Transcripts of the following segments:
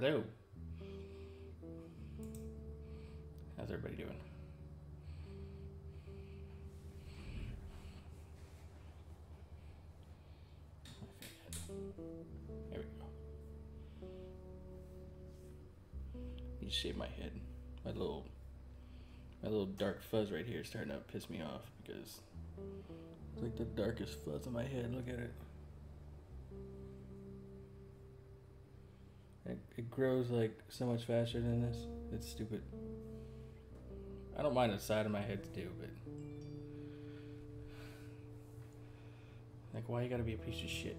Hello. How's everybody doing? There we go. You shave my head. My little my little dark fuzz right here is starting to piss me off because it's like the darkest fuzz on my head. Look at it. It, it grows like so much faster than this. It's stupid. I don't mind the side of my head to do, but like, why you gotta be a piece of shit?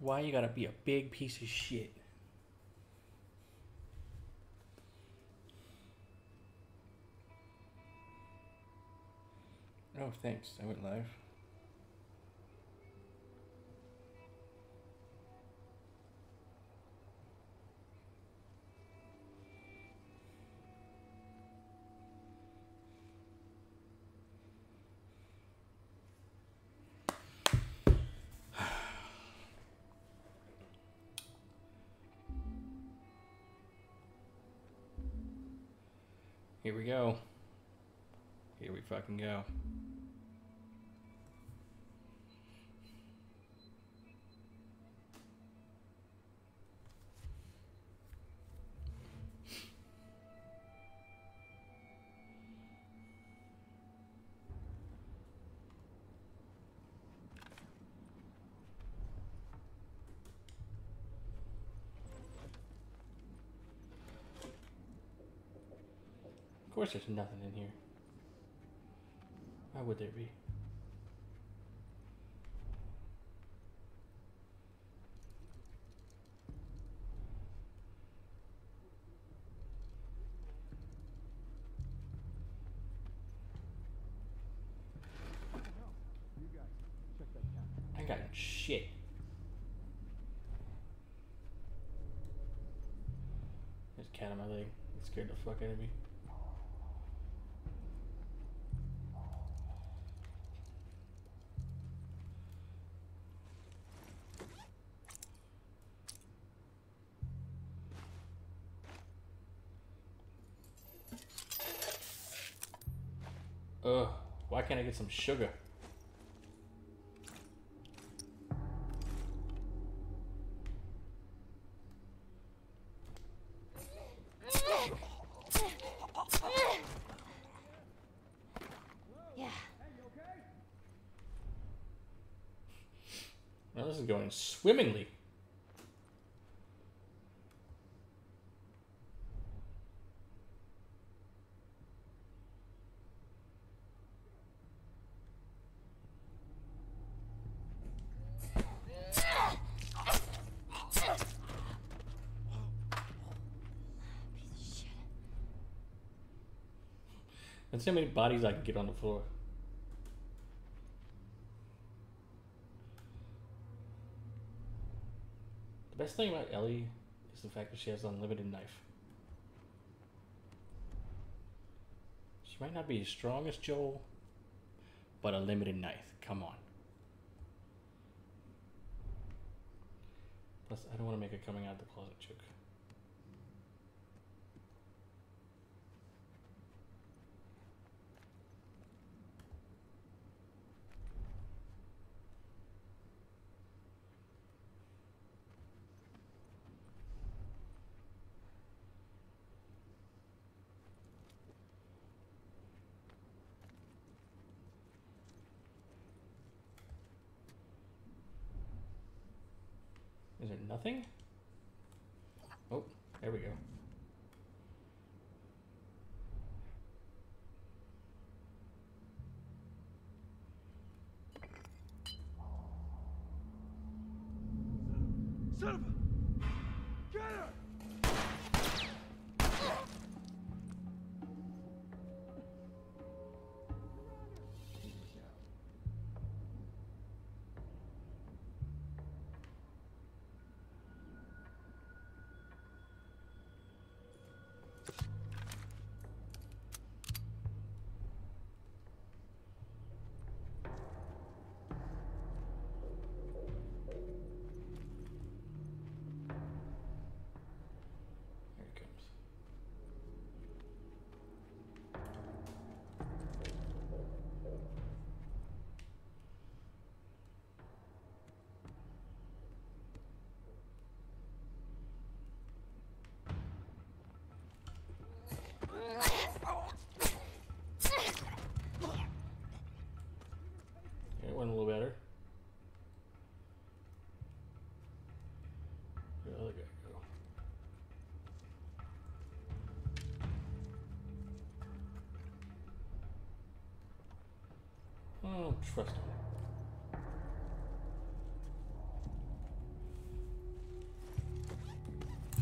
Why you gotta be a big piece of shit? Oh, thanks. I went live. Here we go. Here we fucking go. There's nothing in here. Why would there be? I got shit. There's a cat on my leg. It scared the fuck out of me. Can't I get some sugar? Yeah. Well, this is going swimmingly. Piece of shit. Let's see how many bodies I can get on the floor. The best thing about Ellie is the fact that she has unlimited knife. She might not be as strong as Joel, but a limited knife. Come on. Plus, I don't want to make a coming out of the closet joke. Nothing? Trust him.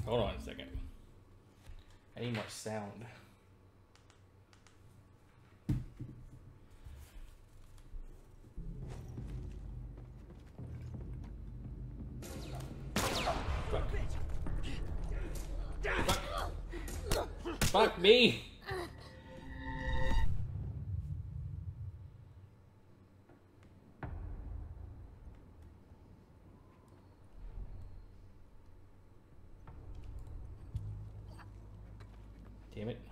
Hold on a second. I need more sound. Fuck. Fuck me! Damn it.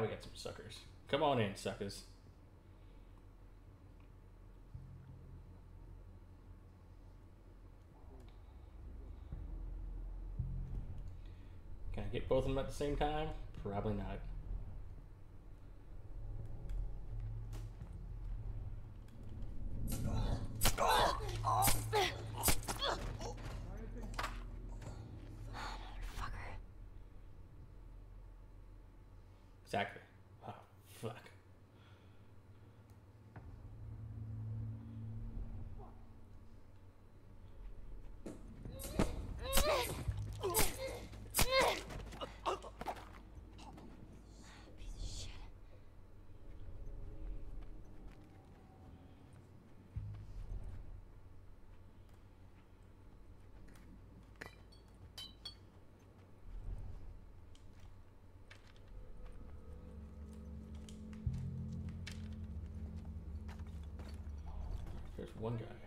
Now we got some suckers. Come on in, suckers. Can I get both of them at the same time? Probably not. Motherfucker. Exactly. Oh, fuck. Piece of shit. There's one guy.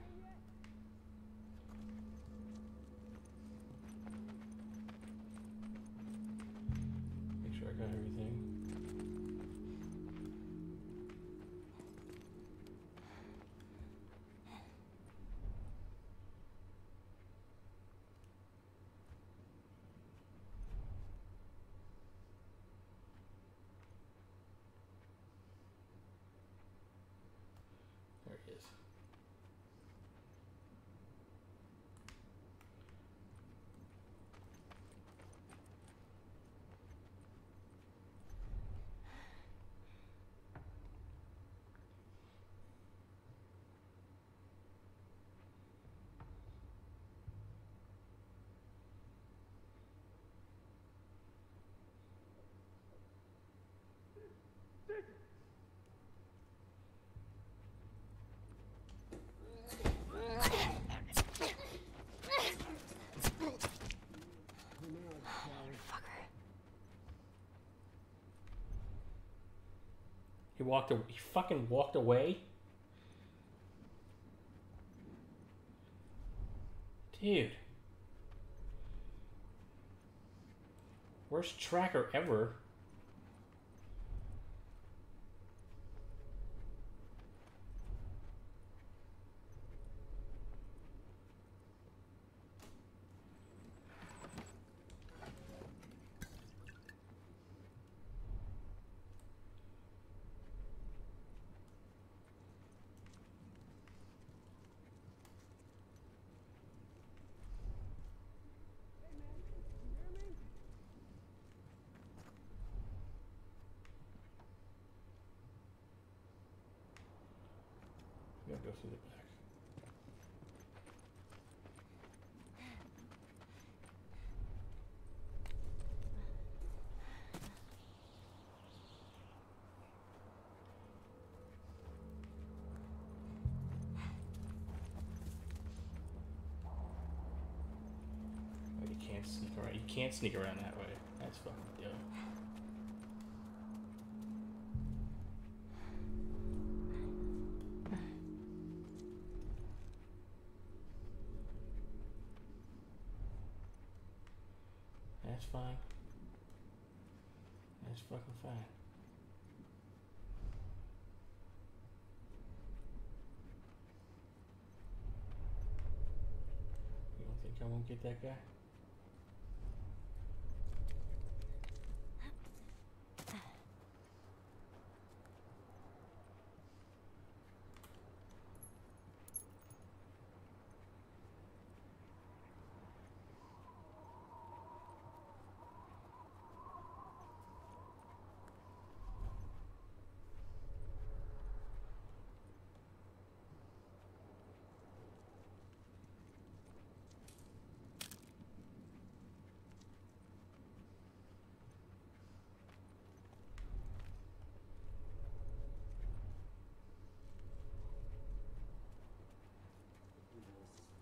He walked. A- he fucking walked away. Dude. Worst tracker ever. can't sneak around that way. That's fucking dope. That's fine. That's fucking fine. You don't think I won't get that guy?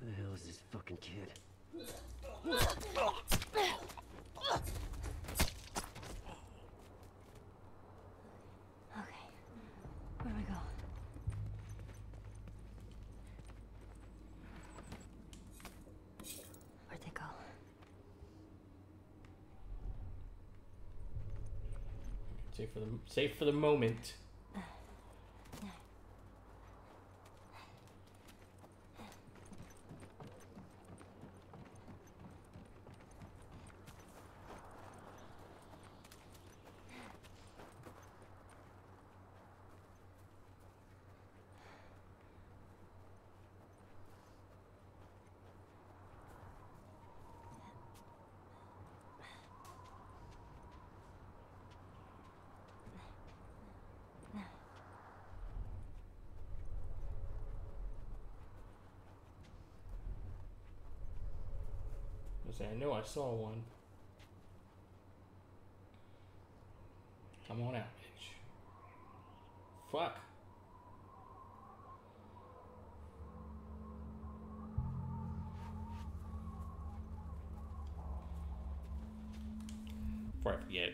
Who the hell is this fucking kid? Okay. Where do we go? Where'd they go? Safe for the safe for the moment. I know I saw one. Come on out, bitch. Fuck. Before I forget.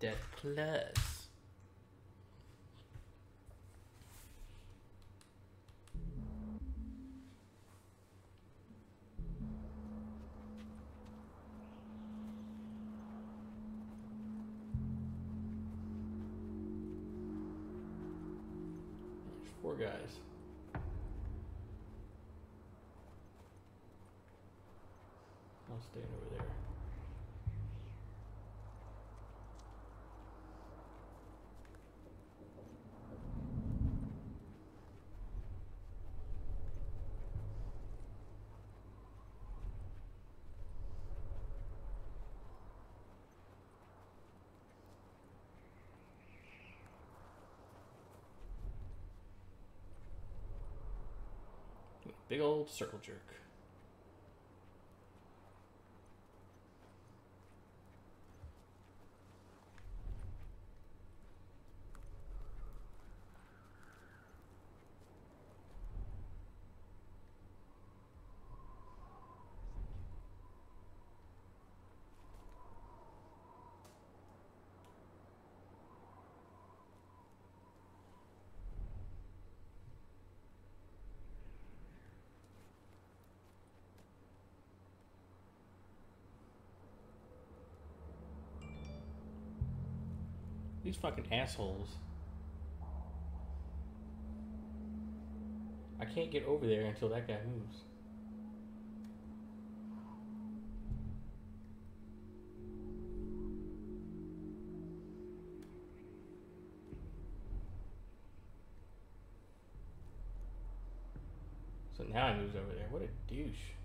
Dead plus. Big old circle jerk. Fucking assholes. I can't get over there until that guy moves. So now he moves over there. What a douche.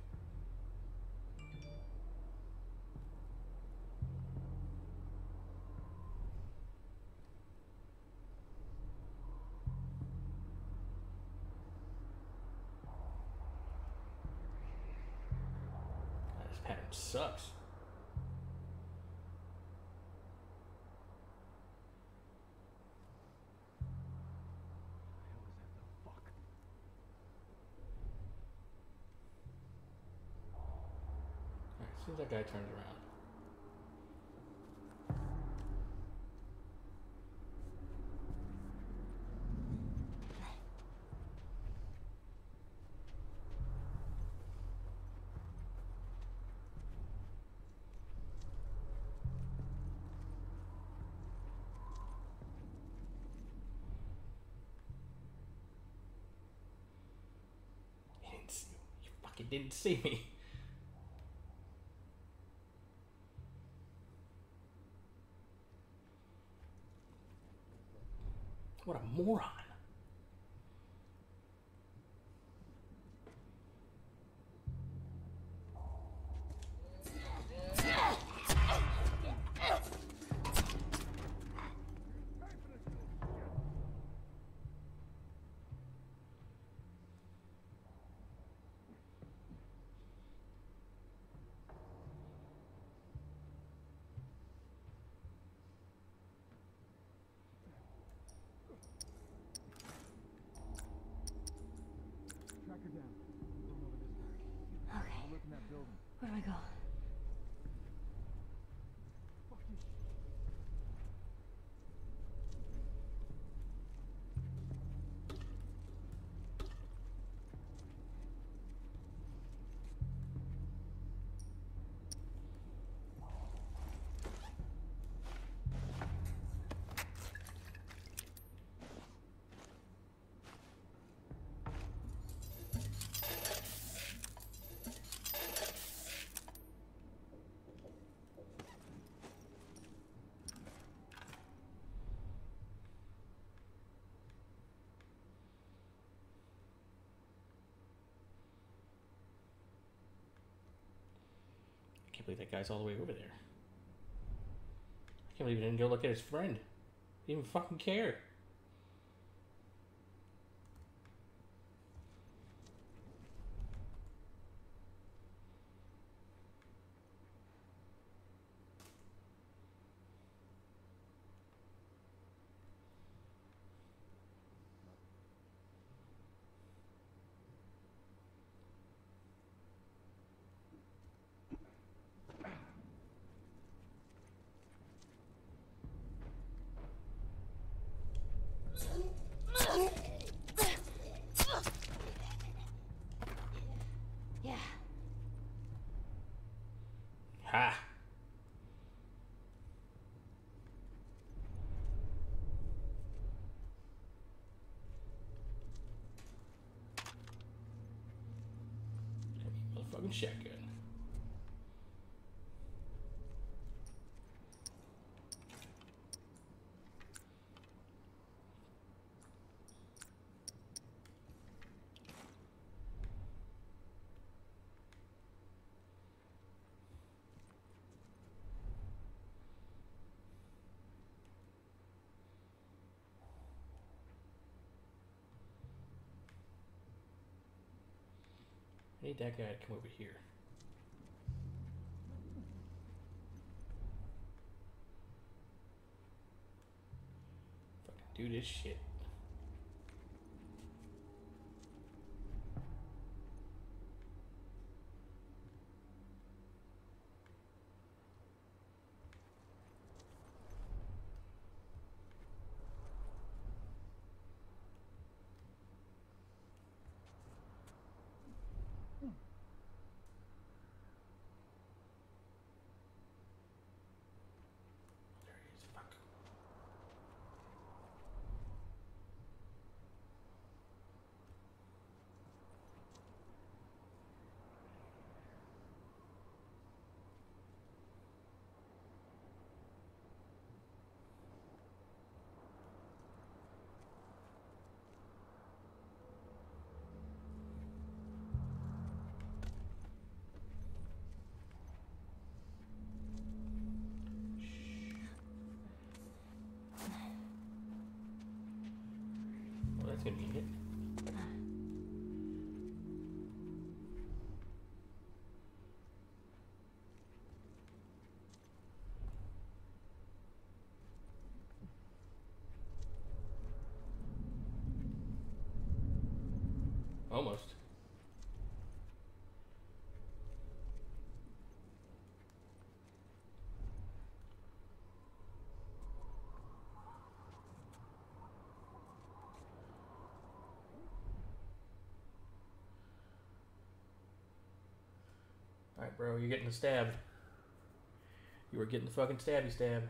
sucks. Seems that guy turned around. Fucking didn't see me. What a moron. Track her down. Going over this way. Okay. I'll look in that building. Where do I go? Fuck you. I can't believe that guy's all the way over there. I can't believe he didn't go look at his friend. He didn't even fucking care. Ha! Motherfucking shotgun. Need that guy to come over here. Fucking do this shit. There he is. Fuck. Well, that's convenient. Almost. Alright, bro, you're getting the stab. You were getting the fucking stabby stab.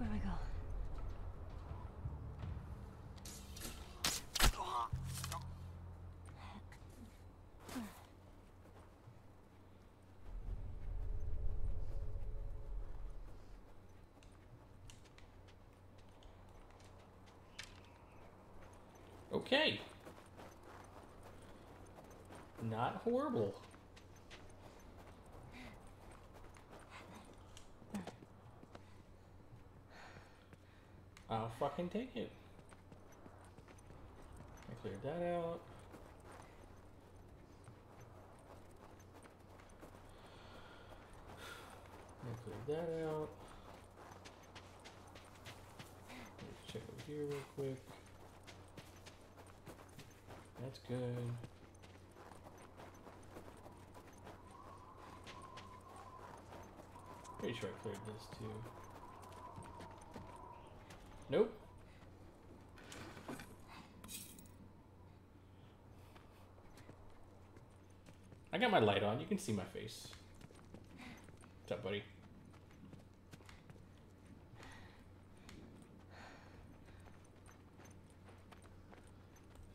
Where do I go? Okay. Not horrible. I'll fucking take it. I cleared that out. I cleared that out. Let's check over here real quick. That's good. Pretty sure I cleared this too. Nope. I got my light on. You can see my face. What's up, buddy?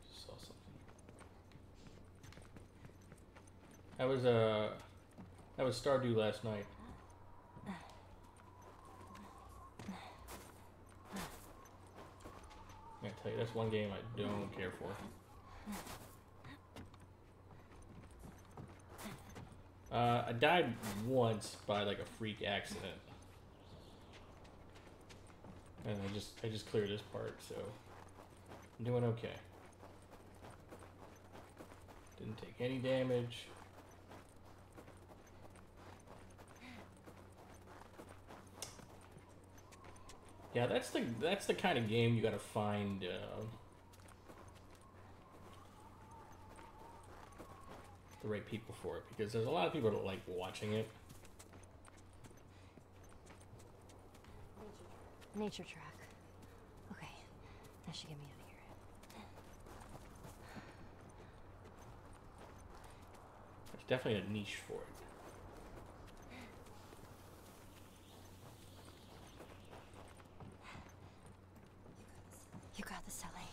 Saw something. That was uh that was Stardew last night. I tell you, that's one game I don't care for. Uh, I died once by like a freak accident, and I just I just cleared this part, so I'm doing okay. Didn't take any damage. Yeah, that's the that's the kind of game you gotta find. Uh, the right people for it because there's a lot of people that like watching it. Nature track. Okay. That should get me out of here. There's definitely a niche for it. You got this, Ellie.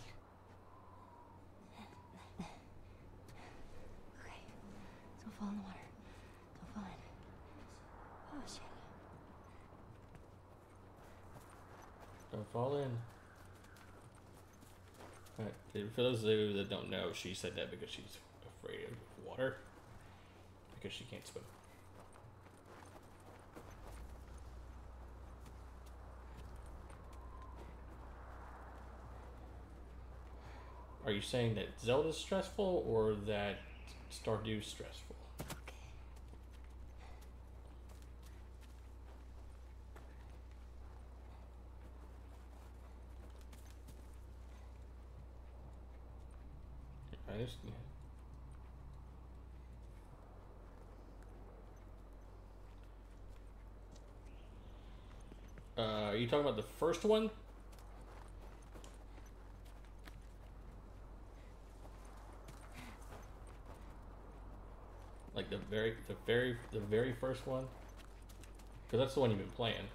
Okay. Don't fall in the water. Don't fall in. Oh, shit. Don't fall in. Alright, For those of you that don't know, she said that because she's afraid of water. Because she can't swim. Are you saying that Zelda's stressful or that Stardew's stressful? Okay. I just, uh, are you talking about the first one? Like the very, the very, the very first one? Because that's the one you've been playing.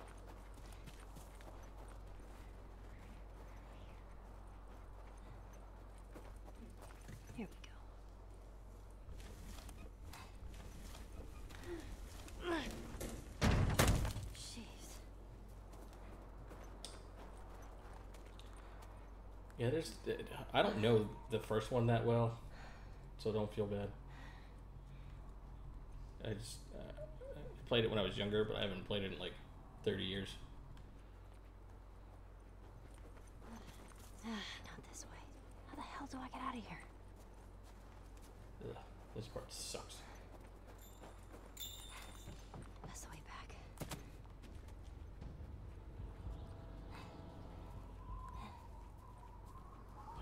Yeah, there's. I don't know the first one that well, so don't feel bad. I just uh, I played it when I was younger, but I haven't played it in like thirty years. Not this way. How the hell do I get out of here? Ugh, this part sucks. That's the way back.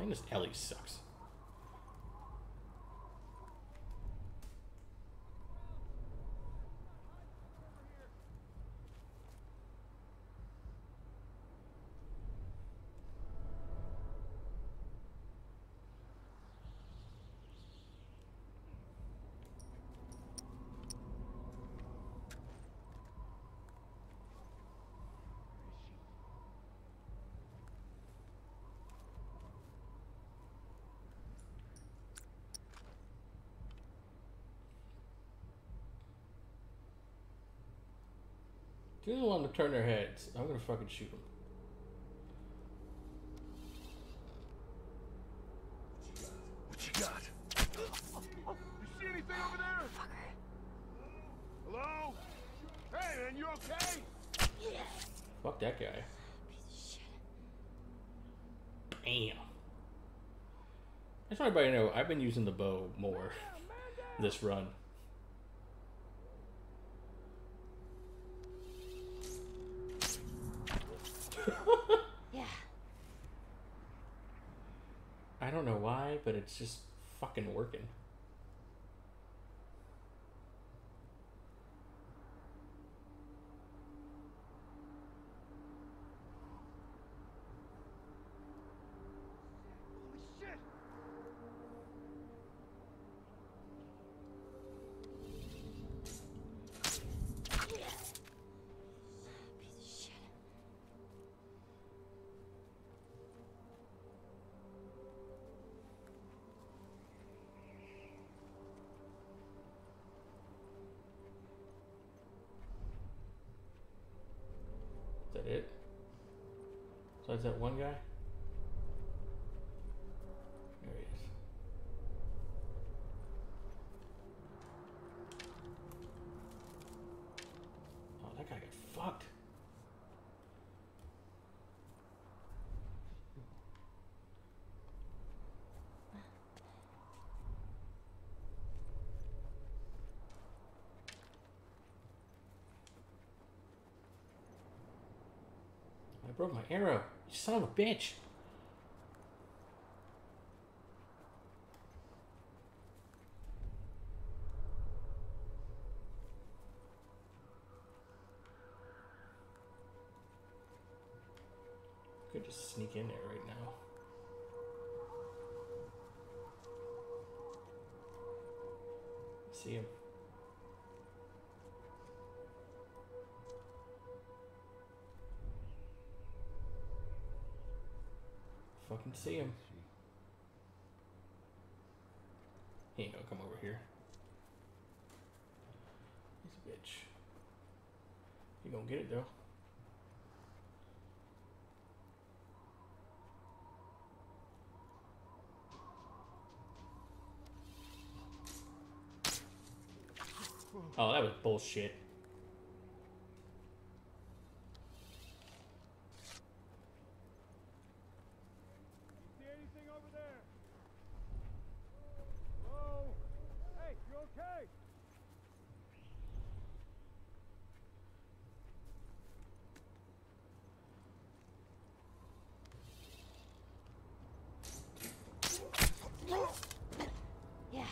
Playing this Ellie sucks. If you don't want to turn their heads, I'm gonna fucking shoot them. What you got? You see anything over there? Fucker. Hello? Hey, man, you okay? Yeah. Fuck that guy. Piece of shit. Bam. I just want everybody to know I've been using the bow more oh, this run. Yeah. I don't know why, but it's just fucking working. So is that one guy? There he is. Oh, that guy got fucked. I broke my arrow. You son of a bitch. Fucking see him. He ain't gonna come over here. He's a bitch. You gonna get it though. Oh, that was bullshit. See anything over there? Hello? Hey, you okay? Yeah.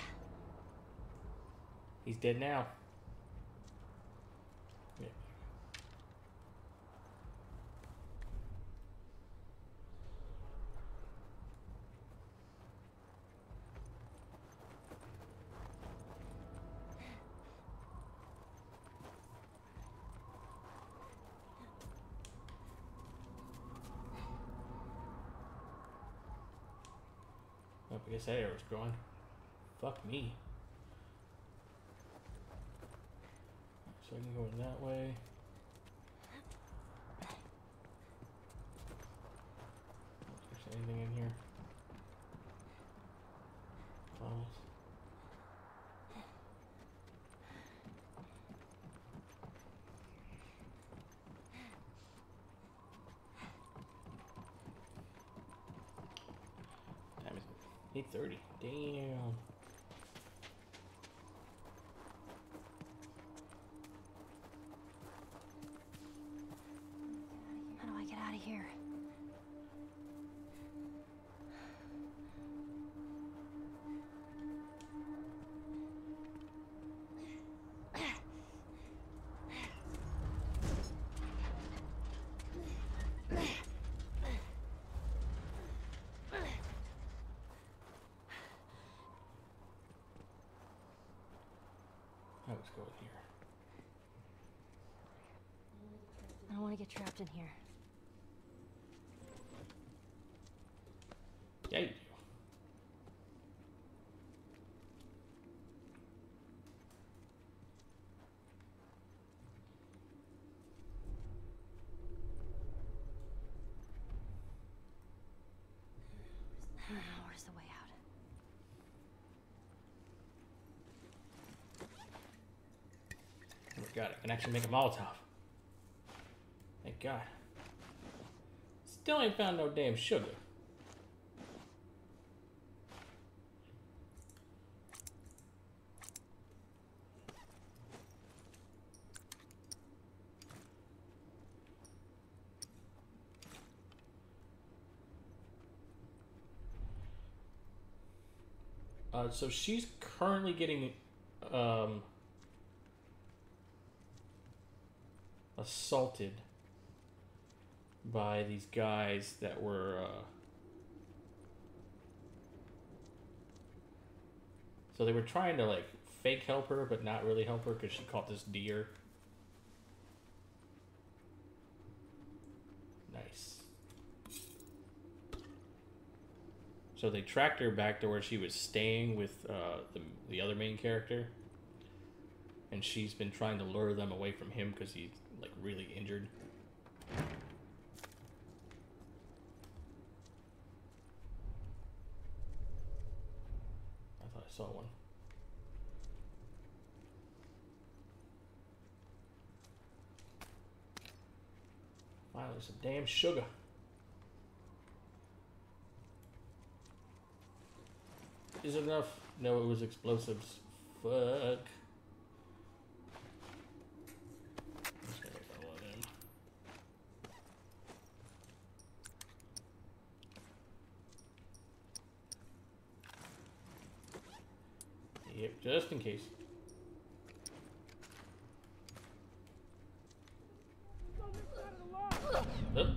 He's dead now. Oh, I guess that arrow's gone. Fuck me. so I can go in that way. There's anything in here. Flowers. Damn, it's 8.30. Damn. Here? I was oh, going here. I don't want to get trapped in here. Yeah, you do. Where's the way out? Oh my god, I can actually make a Molotov. Thank God. Still ain't found no damn sugar. Uh, so she's currently getting um, assaulted by these guys that were uh, so they were trying to like fake help her but not really help her because she caught this deer. Nice. So they tracked her back to where she was staying with uh, the, the other main character. And she's been trying to lure them away from him because he's like really injured. I thought I saw one. Finally, some damn sugar. Is it enough? No, it was explosives. Fuck. Just gonna follow them. Yep, just in case. Up.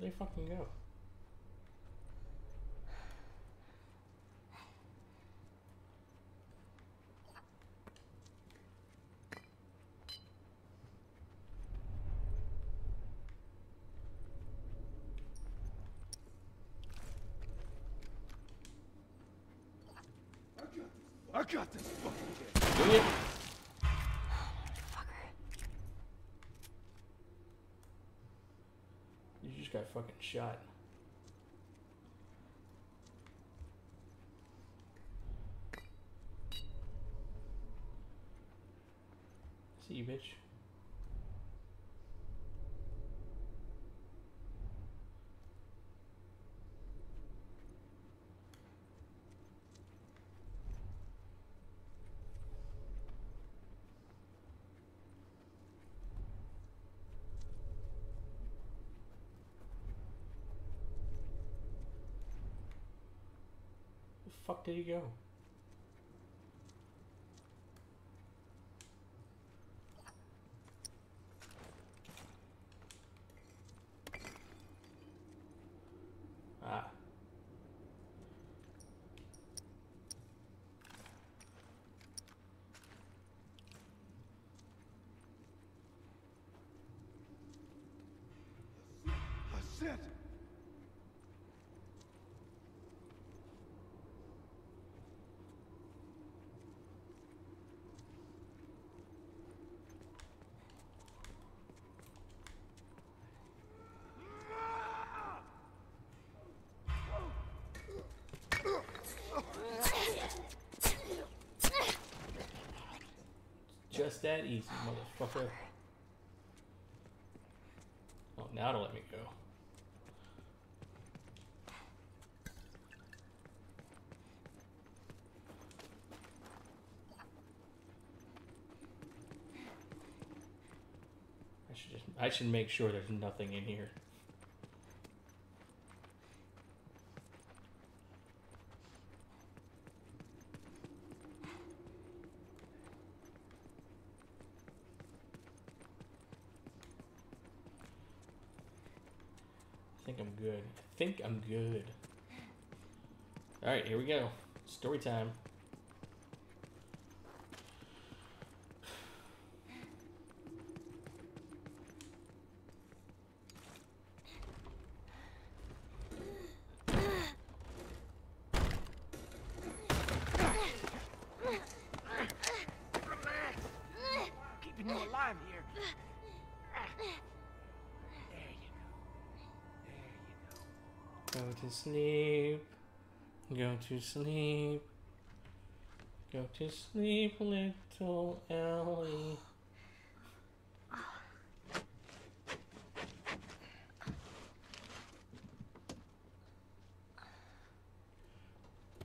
Where'd they fucking go? I got this fucking kid. Do you? Fucker. You just got fucking shot. See you, bitch. Fuck did he go? Ah. I said, just that easy, motherfucker. Oh, now to let me go. I should just, I should make sure there's nothing in here. I think I'm good. I good. Alright, here we go. Story time. To sleep. Go to sleep, little Ellie.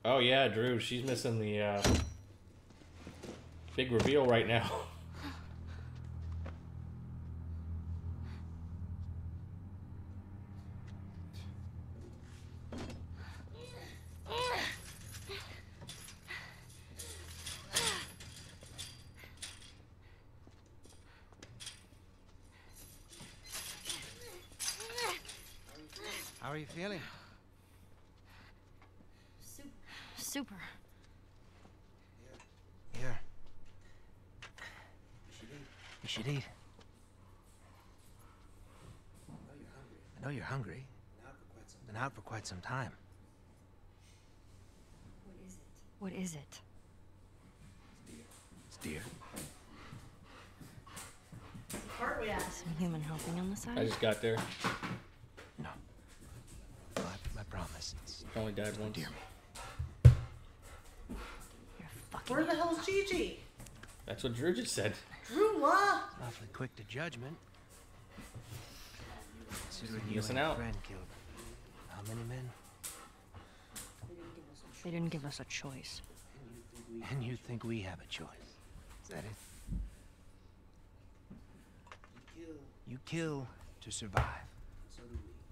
Oh yeah, Drew, she's missing the uh, big reveal right now. How are you feeling? Super. Here. You should eat. I know you're hungry. Been out for quite some time. What is it? It's deer. Some human helping on the side? I just got there. No. My, my promise. It's Only died once. deer. You're fucking. Where the hell's Gigi? That's what Drew just said. Drew what? Awfully quick to judgment. Considering you Missing and out. friend killed how many men? They didn't give us a choice. And you think we have a choice? Is that it? You kill to survive.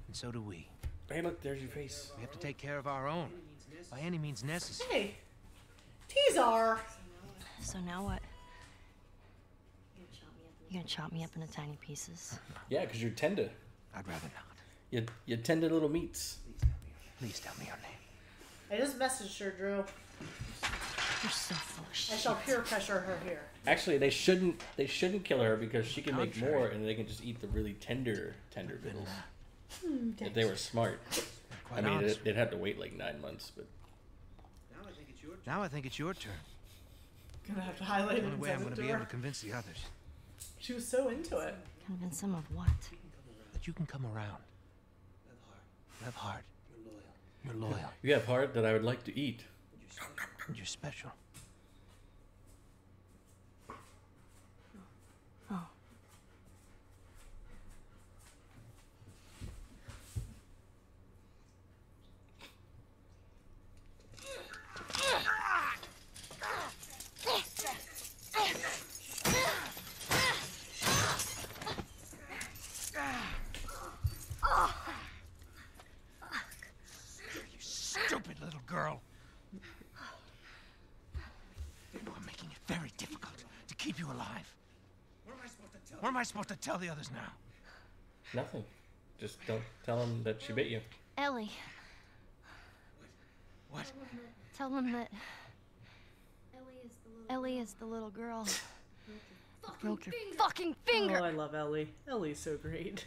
And so do we. Hey, look, there's your face. We have to take care of our own. By any means necessary. Hey, Teasar. So now what? You gonna chop me up into tiny pieces? Yeah, because you're tender. I'd rather not. You, you tender little meats. Please tell me your name. I just messaged her, Drew. You're so full of I shall peer pressure her here. Actually, they shouldn't. They shouldn't kill her because she can make more, and they can just eat the really tender, tender vittles. Hmm, if they were smart, Quite I mean, honest. it, they'd have to wait like nine months. But Now I think it's your turn. Gonna have to highlight it The way I'm going it to to be able to convince the others She was so into it. Convince them of what? that you can come around. You have heart. You're loyal. You're loyal. You have heart that I would like to eat. You're special. Oh. You stupid little girl. I'm making it very difficult to keep you alive. What am I supposed to tell? What am I supposed to tell the others now? Nothing. Just don't tell them that she bit you. Ellie, What? tell them that Ellie is the little girl. who Broke your fucking finger. Oh, I love Ellie. Ellie's so great.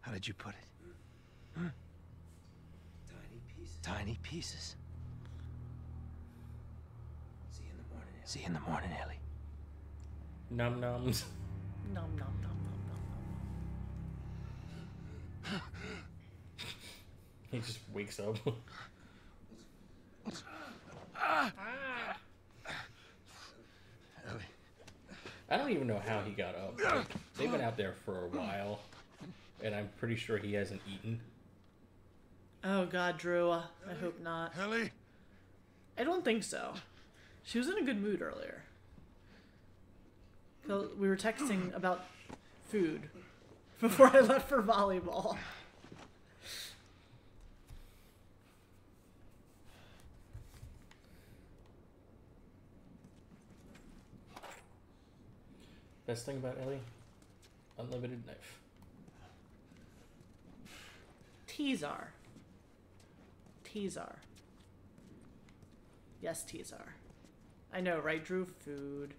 How did you put it? Hmm? Tiny pieces. See you in the morning. See you in the morning, Ellie. Num nums. Nom nom nom nom nom. He just wakes up. I don't even know how he got up. Like, they've been out there for a while, and I'm pretty sure he hasn't eaten. Oh God, Drew. I hope not. Ellie? I don't think so. She was in a good mood earlier. We were texting about food before I left for volleyball. Best thing about Ellie, unlimited knife. Teasar. Teasar. Yes, Teasar. I know, right, Drew? Food.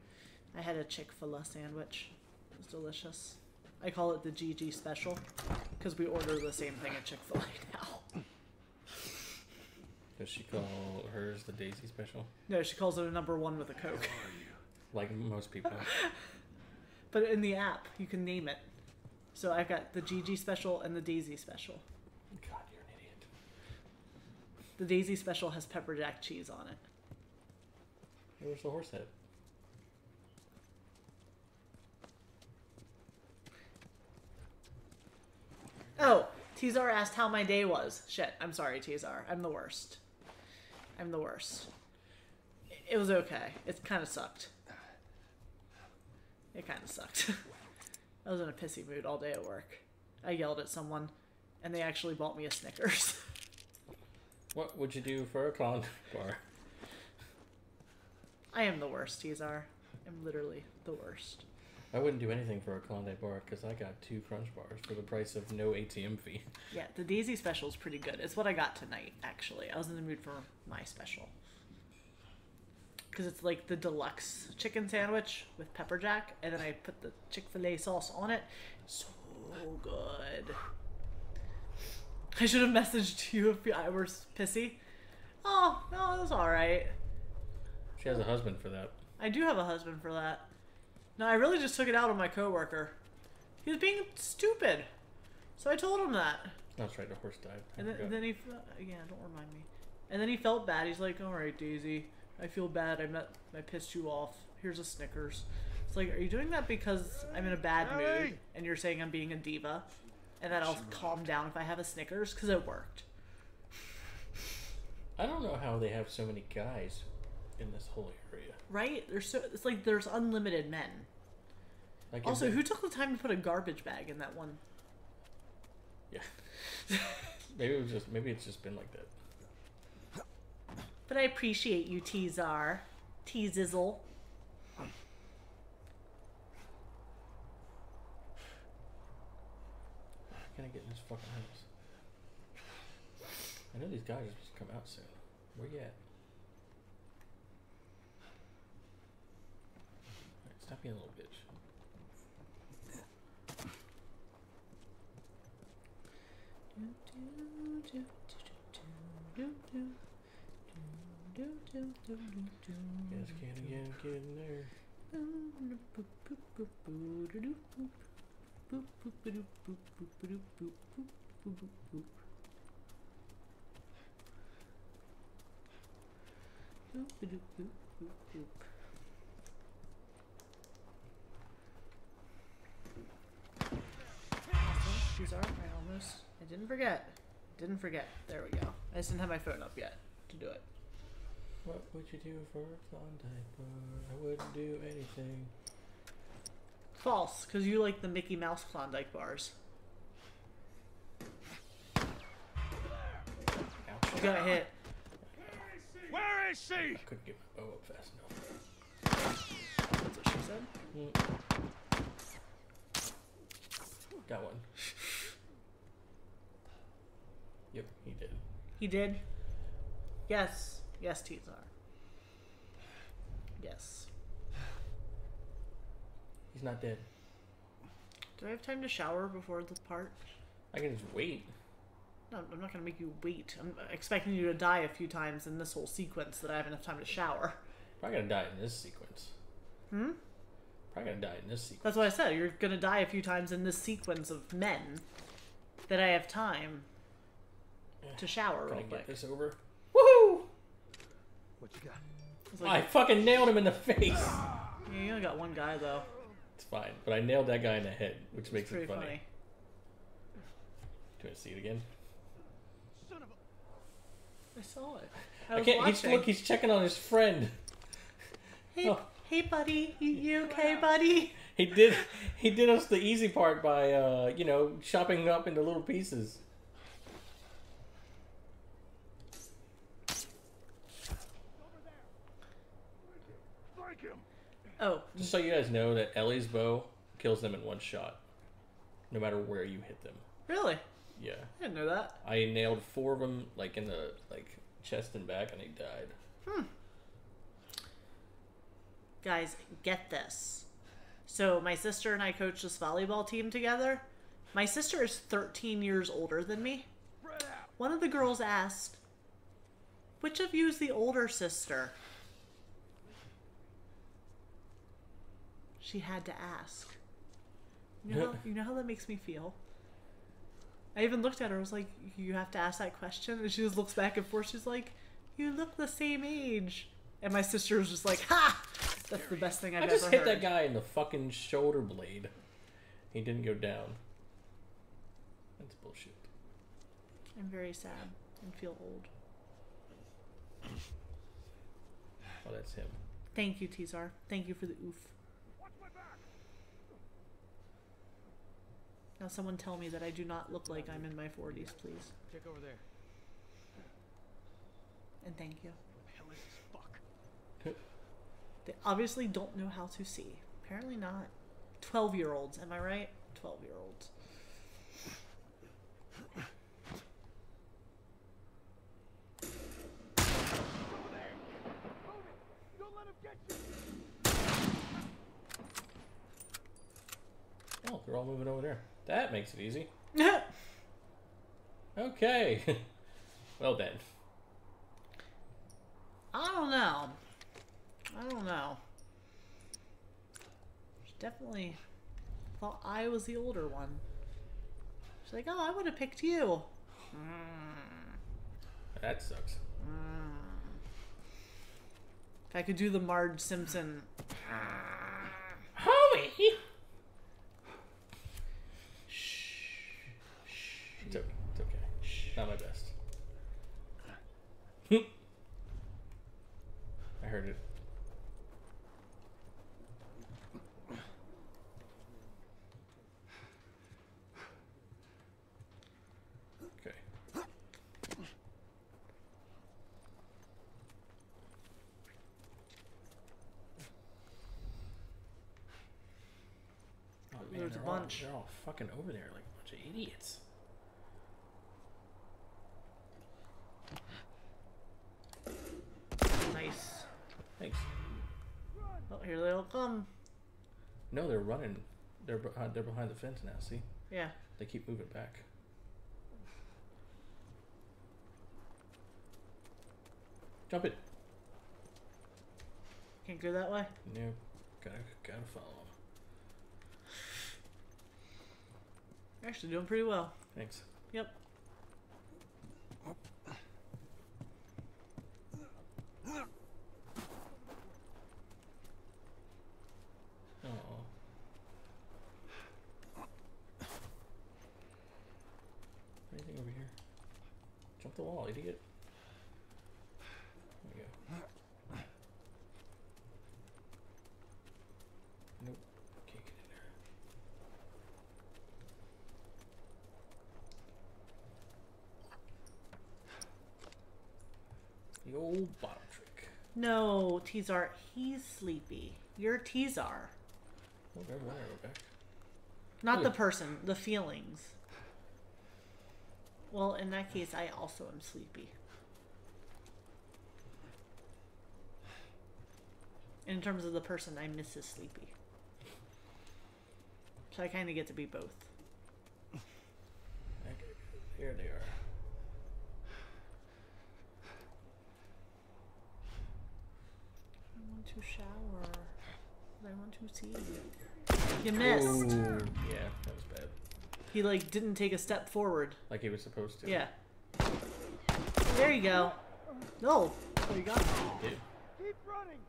I had a Chick fil A sandwich. It was delicious. I call it the GG special because we order the same thing at Chick fil A now. Does she call hers the Daisy special? No, she calls it a number one with a Coke. Like most people. But in the app, you can name it. So I've got the GG special and the Daisy special. God, you're an idiot. The Daisy special has pepper jack cheese on it. Where's the horse head? Oh, Tizar asked how my day was. Shit, I'm sorry, Tizar. I'm the worst. I'm the worst. It was okay. It kind of sucked. It kind of sucked. I was in a pissy mood all day at work. I yelled at someone, and they actually bought me a Snickers. What would you do for a con bar? I am the worst, Tizar. I'm literally the worst. I wouldn't do anything for a Klondike bar because I got two crunch bars for the price of no ATM fee. Yeah, the Daisy special is pretty good. It's what I got tonight, actually. I was in the mood for my special. Because it's like the deluxe chicken sandwich with pepper jack, and then I put the Chick fil A sauce on it. So good. I should have messaged you if I were pissy. Oh, no, it was alright. She has a husband for that. I do have a husband for that. No, I really just took it out on my coworker. He was being stupid. So I told him that. That's right, the horse died. I And then, then he, fe- yeah, don't remind me. And then he felt bad. He's like, "All right, Daisy, I feel bad. I met, I pissed you off. Here's a Snickers." It's like, are you doing that because I'm in a bad mood and you're saying I'm being a diva, and that I'll calm down if I have a Snickers? Because it worked. I don't know how they have so many guys in this whole area. Right? There's so it's like there's unlimited men. Like, Also, who took the time to put a garbage bag in that one? Yeah. maybe it was just maybe it's just been like that. But I appreciate you, T-Zar. T-Zizzle. How can I get in this fucking house? I know these guys are supposed to come out soon. Where you at? Stop being a little bitch. Yes, can again, get in there. These are. I almost. I didn't forget. Didn't forget. There we go. I just didn't have my phone up yet to do it. What would you do for a Klondike bar? I wouldn't do anything. False, because you like the Mickey Mouse Klondike bars. Ouch. You got hit. Where is she? I couldn't get my bow up fast enough. That's what she said. Mm. Got one. Yep, he did. He did. Yes. Yes, Tizar. Yes. He's not dead. Do I have time to shower before the part? I can just wait. No, I'm not gonna make you wait. I'm expecting you to die a few times in this whole sequence that I have enough time to shower. Probably gonna die in this sequence. Hmm? Probably gonna die in this sequence. That's what I said. You're gonna die a few times in this sequence of men that I have time to shower Can I get this over? Woohoo! What you got? It's I like, fucking nailed him in the face. yeah, you only got one guy though. It's fine. But I nailed that guy in the head, which makes Pretty it funny. funny. Do you want to see it again? I saw it. I, I, can't. He's, look, he's checking on his friend. Hey, Oh. Hey, buddy. You, you okay, buddy? He did. He did us the easy part by, uh, you know, chopping up into little pieces. Oh, Just so you guys know that Ellie's bow kills them in one shot, no matter where you hit them. really? Yeah, I didn't know that. I nailed four of them, like in the like chest and back, and they died. Guys, get this. So, my sister and I coach this volleyball team together. My sister is 13 years older than me. One of the girls asked, Which of you is the older sister? She had to ask. You know, how, you know how that makes me feel? I even looked at her. I was like, "You have to ask that question," and she just looks back and forth. She's like, "You look the same age." And my sister was just like, "Ha! That's the best thing I've ever heard." I just hit heard." that guy in the fucking shoulder blade. He didn't go down. That's bullshit. I'm very sad and feel old. Oh, that's him. Thank you, Tizar. Thank you for the oof. Now, someone tell me that I do not look like I'm in my 40s, please. Check over there. And thank you. Hell is this fuck? They obviously don't know how to see. Apparently not. 12 year olds, am I right? 12 year olds. Oh, they're all moving over there. That makes it easy. Okay. well then. I don't know. I don't know. She definitely thought I was the older one. She's like, oh, I would have picked you. Hmm. That sucks. Hmm. If I could do the Marge Simpson. Howie! It's okay. It's okay. Not my best. I heard it. Okay. Oh, man, There's a they're all- bunch. they're all fucking over there like a bunch of idiots. Nice. Thanks. Oh, here they'll come. No, they're running. They're behind. They're behind the fence now. See, Yeah. they keep moving back. Jump it. Can't go that way. No, gotta gotta follow them. You're actually doing pretty well. Thanks. Yep. Oh. Anything over here? Jump the wall, idiot. There we go. Nope. Can't get in there. The old bottle trick. No, Tizar, he's sleepy. You're Tizar. Oh, never mind, I go back. Not the person, the feelings. Well, in that case, I also am sleepy. In terms of the person, I miss Mrs. Sleepy. So I kind of get to be both. Okay, Here they are. I want to shower. I want to see. You missed. Ooh, yeah, that was bad. He like didn't take a step forward. Like he was supposed to. Yeah. There you go. No. There you go. Dude. Keep running!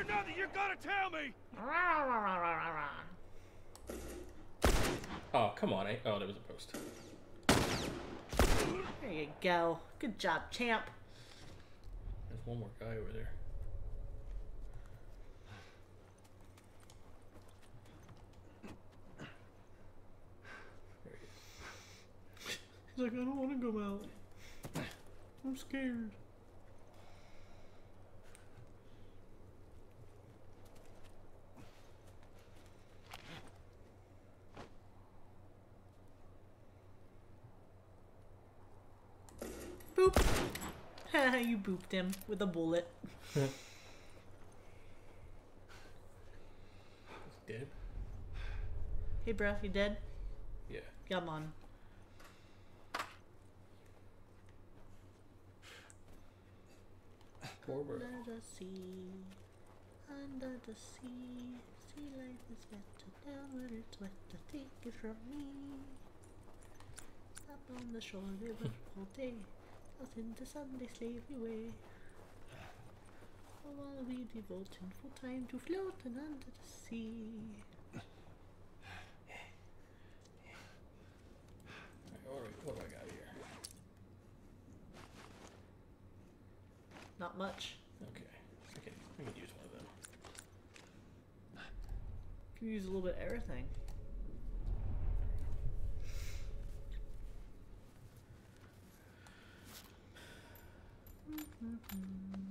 or nothing, you're gonna tell me! Oh, come on. I, oh, there was a post. There you go. Good job, champ. There's one more guy over there. There he is. He's like, I don't want to go out. I'm scared. Boop. you booped him with a bullet. He's dead? Hey, bro, you dead? Yeah. Come on. Under the sea, under the sea, sea life is better down when it's wetter. Take it from me. Up on the shore, river hmm. all day, out in the Sunday slavery way. While we devoting full time to floating under the sea. Alright, what do I got here? Not much. Okay. I can, I can use one of them. Can use a little bit of everything.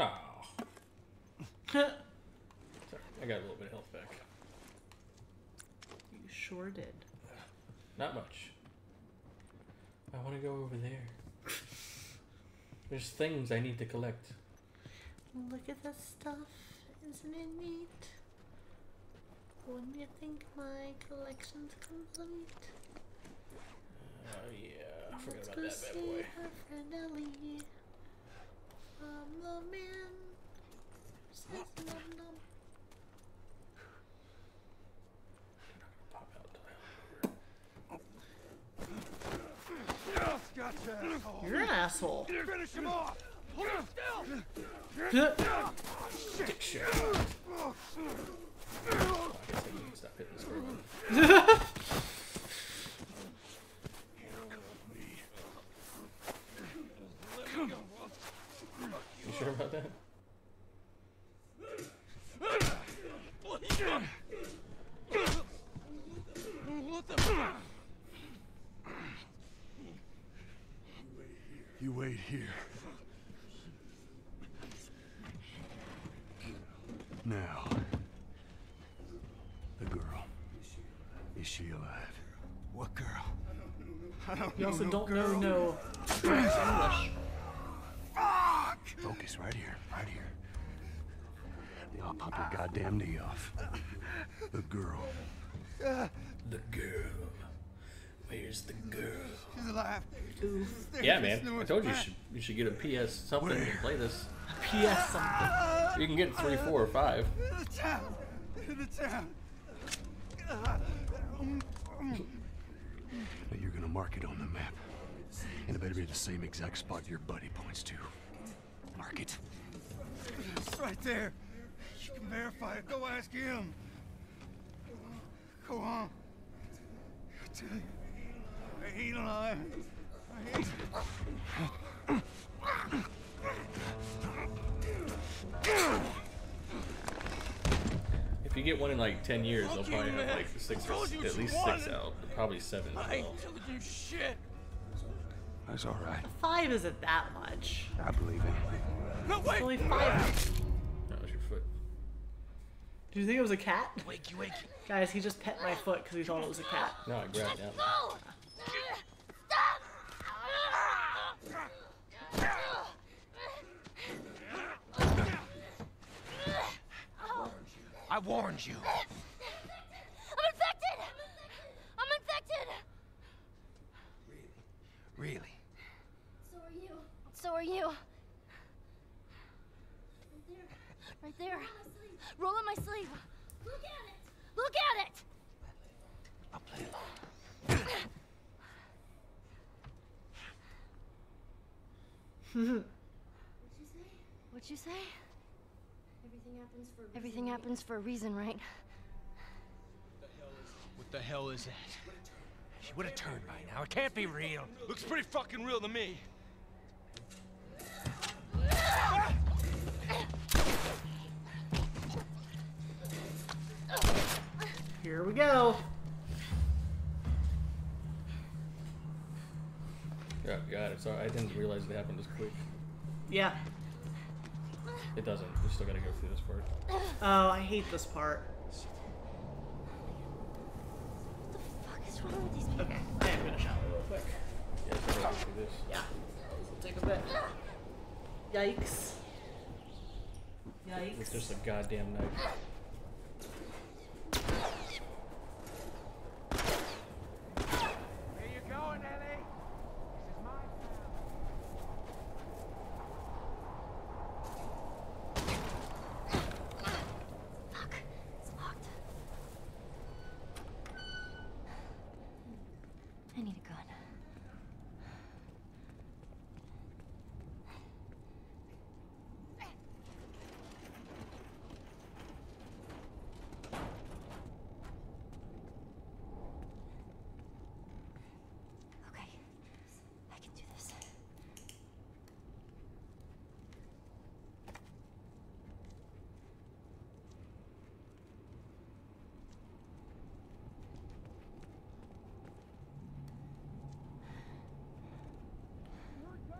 Oh. Sorry, I got a little bit of health back. you sure did. Not much. I want to go over there. There's things I need to collect. Look at this stuff. Isn't it neat? Wouldn't you think my collection's complete? Oh yeah, I forgot Let's about go that bad boy. friend Ellie. From the man You're an asshole. Finish him off! Hold him still! Dick shit. I guess I need to stop hitting this girl. You sure about that? What the fuck? You wait here. Now, the girl. Is she alive? What girl? I don't You know also no don't girl. know no English. Fuck! Focus right here. I'll pop your goddamn knee off. The girl. The girl. Where's the girl? She's alive. Yeah, man. I told you you should, you should get a PS something and play this. P.S. something. You can get three, four, or five. The town. The town. But you're gonna mark it on the map. And it better be the same exact spot your buddy points to. Mark it. It's right there. You can verify it. Go ask him. Go on. I tell you, I ain't alive. I ain't. If you get one in like ten years, they'll probably have like six or told at least six out. Probably seven as I ain't well. telling you shit. That's all right. Five isn't that much. I believe it. No, wait. Only five. Do you think it was a cat? Wakey, wakey. Guys, he just pet my foot because he thought it was a cat. No, I grabbed down. Go! I warned you. I'm infected! I'm infected! Really? So are you. So are you. Right there. Roll up my sleeve. Look at it. Look at it. I'll play along. What'd you say? Everything happens for Everything happens for a reason, right? What the hell is that? She would have turned by now. It can't be real. Looks pretty fucking real to me. Here we go. Yeah, God, it's all, I didn't realize it happened this quick. Yeah. It doesn't. We still gotta go through this part. Oh, I hate this part. What the fuck is wrong with these people? Okay, I am gonna shower real quick. Yeah, so go through this. Yeah. This will take a bit. Yikes. It's Yikes. just a goddamn knife. Where you going, Ellie? This is my town. Fuck. It's locked. I need a gun. Okay. I can do this.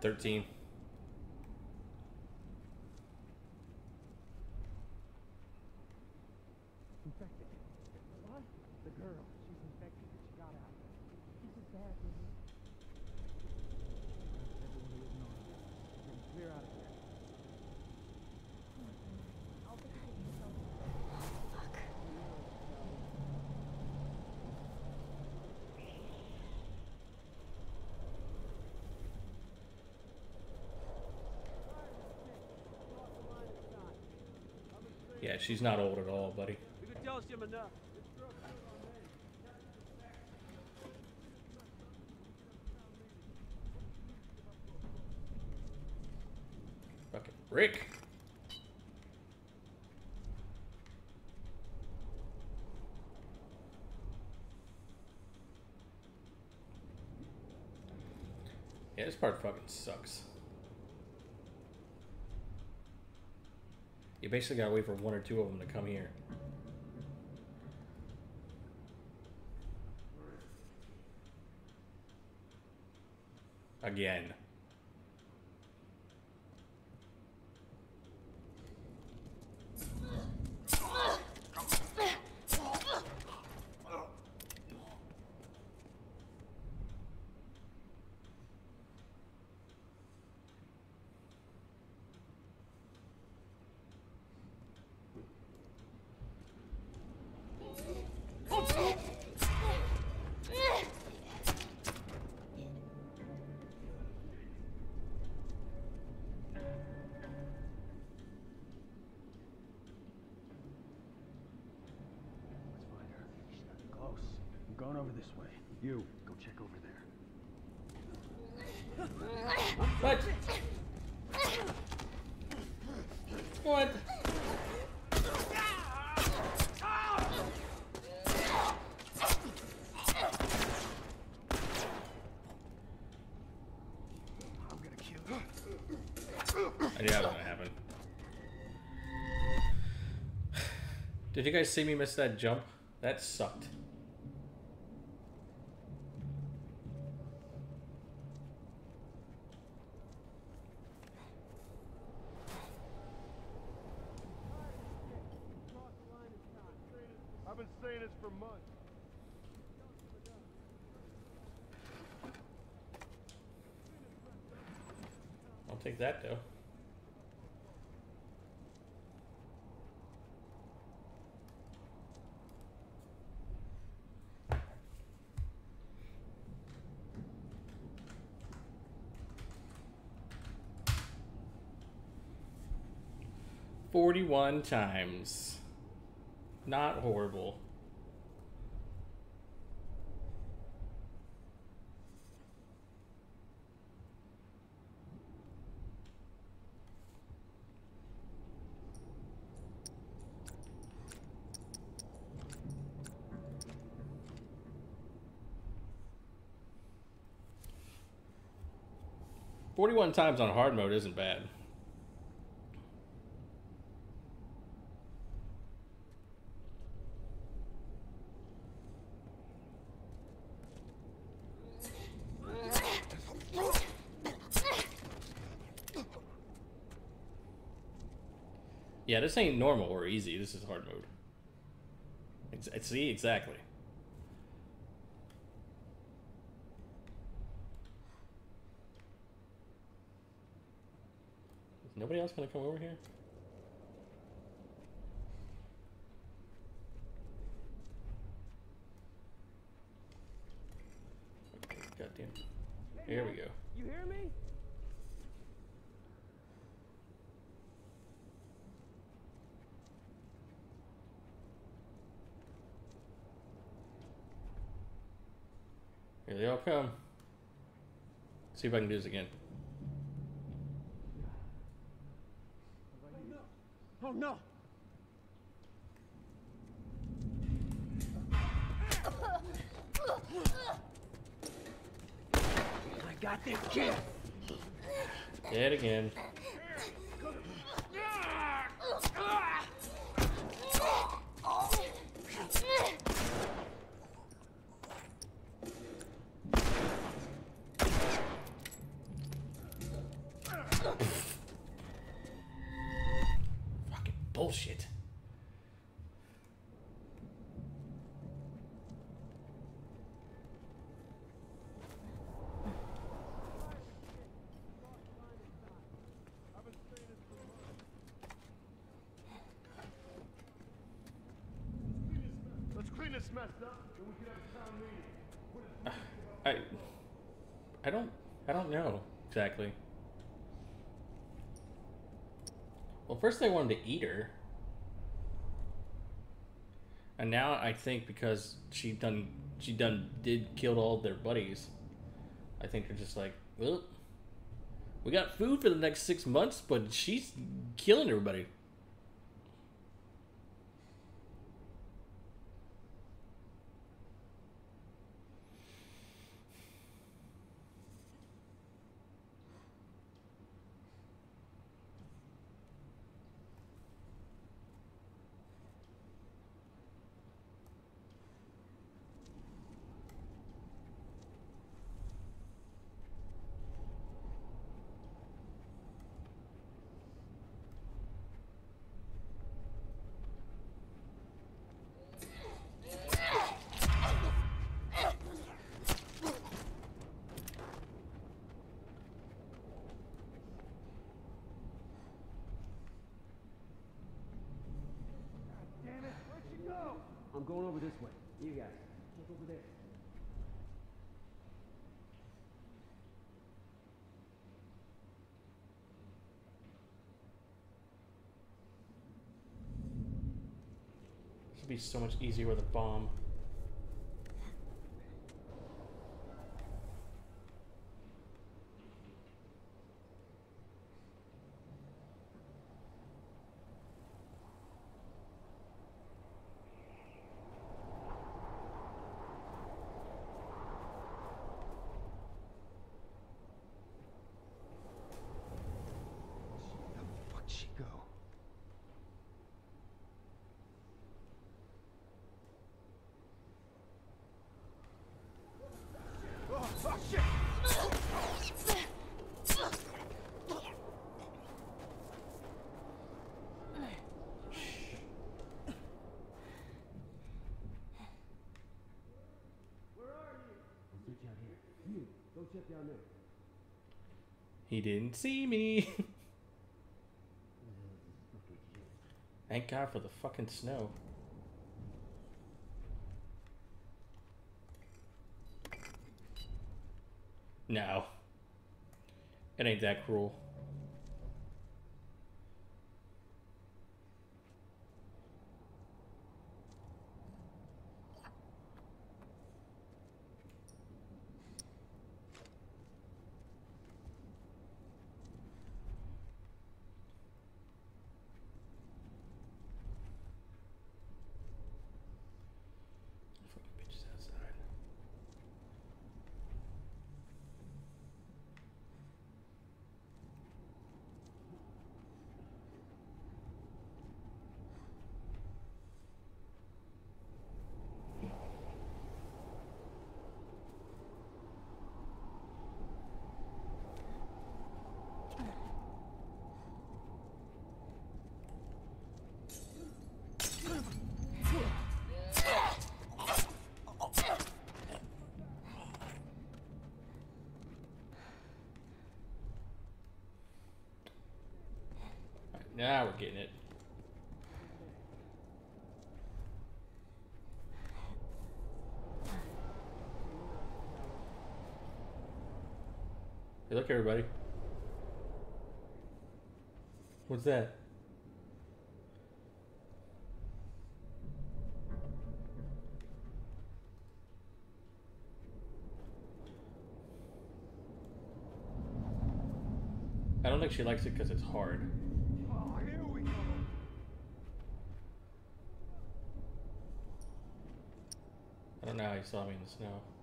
Thirteen. Infected. What? The girl. She's infected. She got out. This is bad, isn't it? Everyone who isn't on it. Getting clear out of here. Fuck. Yeah, she's not old at all, buddy. Fucking Rick. Yeah, this part fucking sucks. Basically gotta wait for one or two of them to come here. I knew that was gonna happen. Did you guys see me miss that jump? That sucked. I've been saying this for months. I'll take that though. 41 times. Not horrible. Forty-one times on hard mode isn't bad. Yeah, this ain't normal or easy. This is hard mode. Ex- eh, see, exactly. Is nobody else gonna come over here? Okay, goddamn. Here we go. You hear me? Here they all come. See if I can do this again. Oh no! I got this kid. Dead again. Fucking bullshit. Let's clean this mess up, and we can have a town meeting. I I don't I don't know exactly. Well, first they wanted to eat her. And now I think because she done she done did killed all their buddies, I think they're just like, well, we got food for the next six months, but she's killing everybody. Damn it! Where'd she go? I'm going over this way. You guys, check over there. This would be so much easier with a bomb. Where the fuck'd she go? Oh, oh shit! I'll switch out here. You, go check down there. He didn't see me. Thank God for the fucking snow. No. It ain't that cruel. Getting it. Hey, look, everybody. What's that? I don't think she likes it because it's hard. I don't know how he saw me in the snow.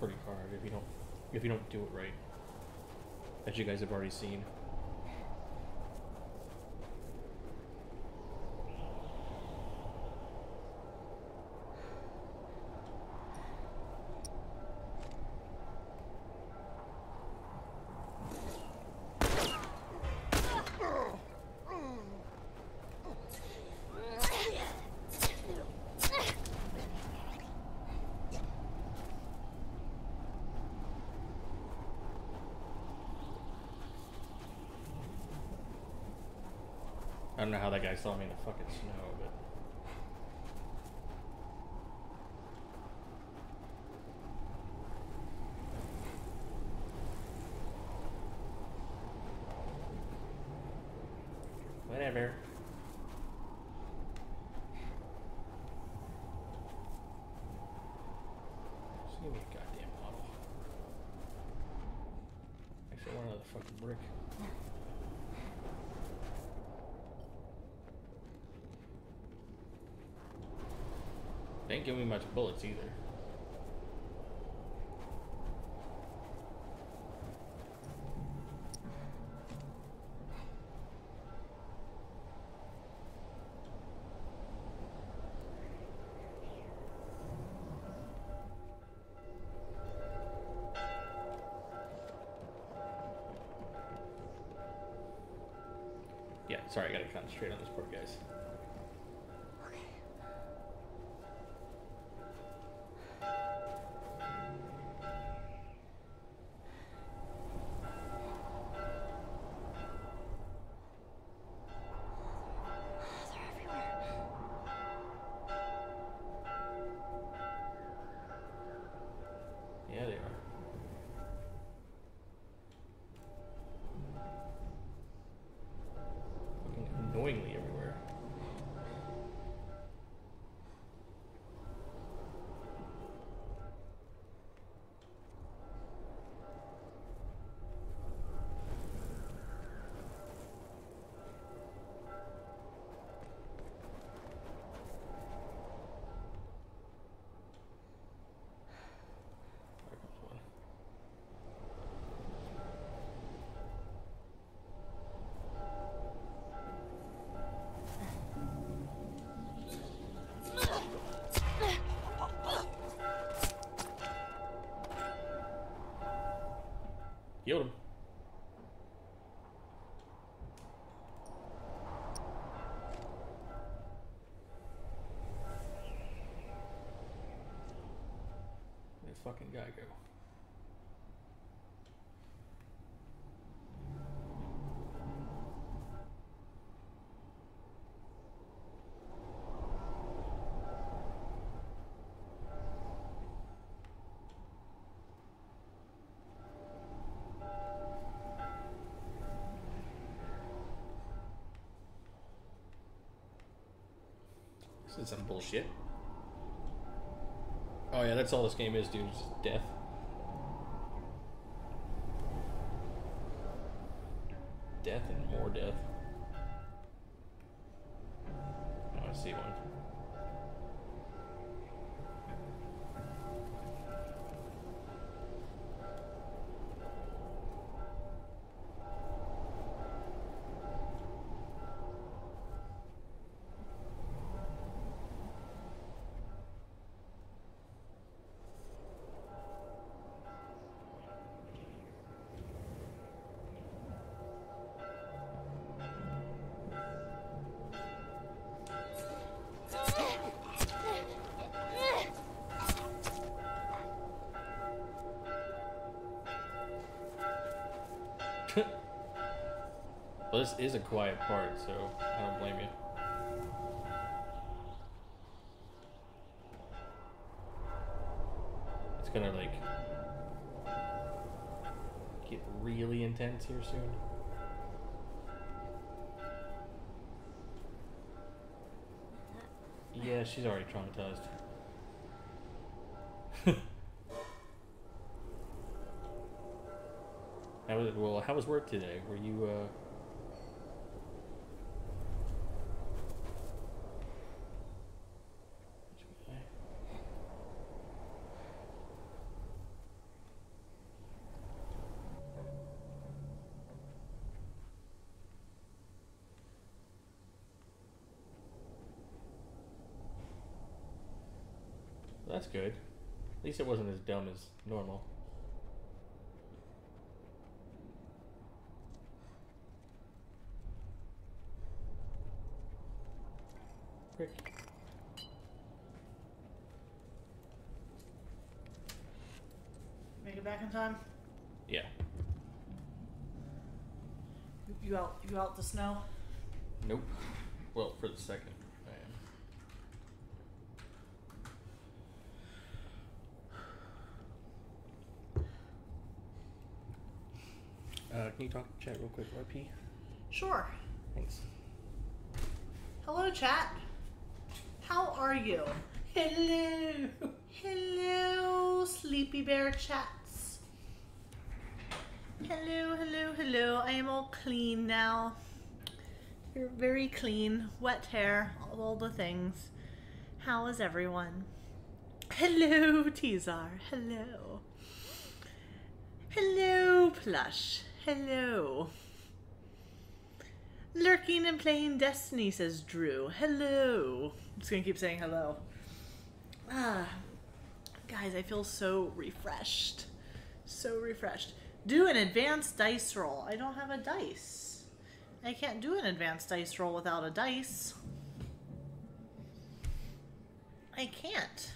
Pretty hard if you don't if you don't do it right. As you guys have already seen. That guy saw me in the fucking snow, but whatever. Just give me a goddamn bottle. Actually, I want another fucking brick. Giving me much bullets either. Yeah, sorry, I gotta concentrate on this poor guys. Fucking guy go? This is some bullshit. Oh yeah, that's all this game is, dude. It's just death. Death Well, this is a quiet part, so I don't blame you. It's gonna like get really intense here soon. Yeah, she's already traumatized. how was well? How was work today? Were you uh? That's good. At least it wasn't as dumb as normal. Frick. Make it back in time. Yeah. You out? You out the snow? Nope. Well, for the second, I am. Uh, can you talk to chat real quick, RP? Sure. Thanks. Hello, chat. How are you? Hello. Hello, sleepy bear chats. Hello, hello, hello. I am all clean now. You're very clean, wet hair, all the things. How is everyone? Hello, Tizar. Hello. Hello, Plush. Hello. Lurking and playing Destiny, says Drew. Hello. I'm just gonna keep saying hello. Ah, guys, I feel so refreshed. So refreshed. Do an advanced dice roll. I don't have a dice. I can't do an advanced dice roll without a dice. I can't.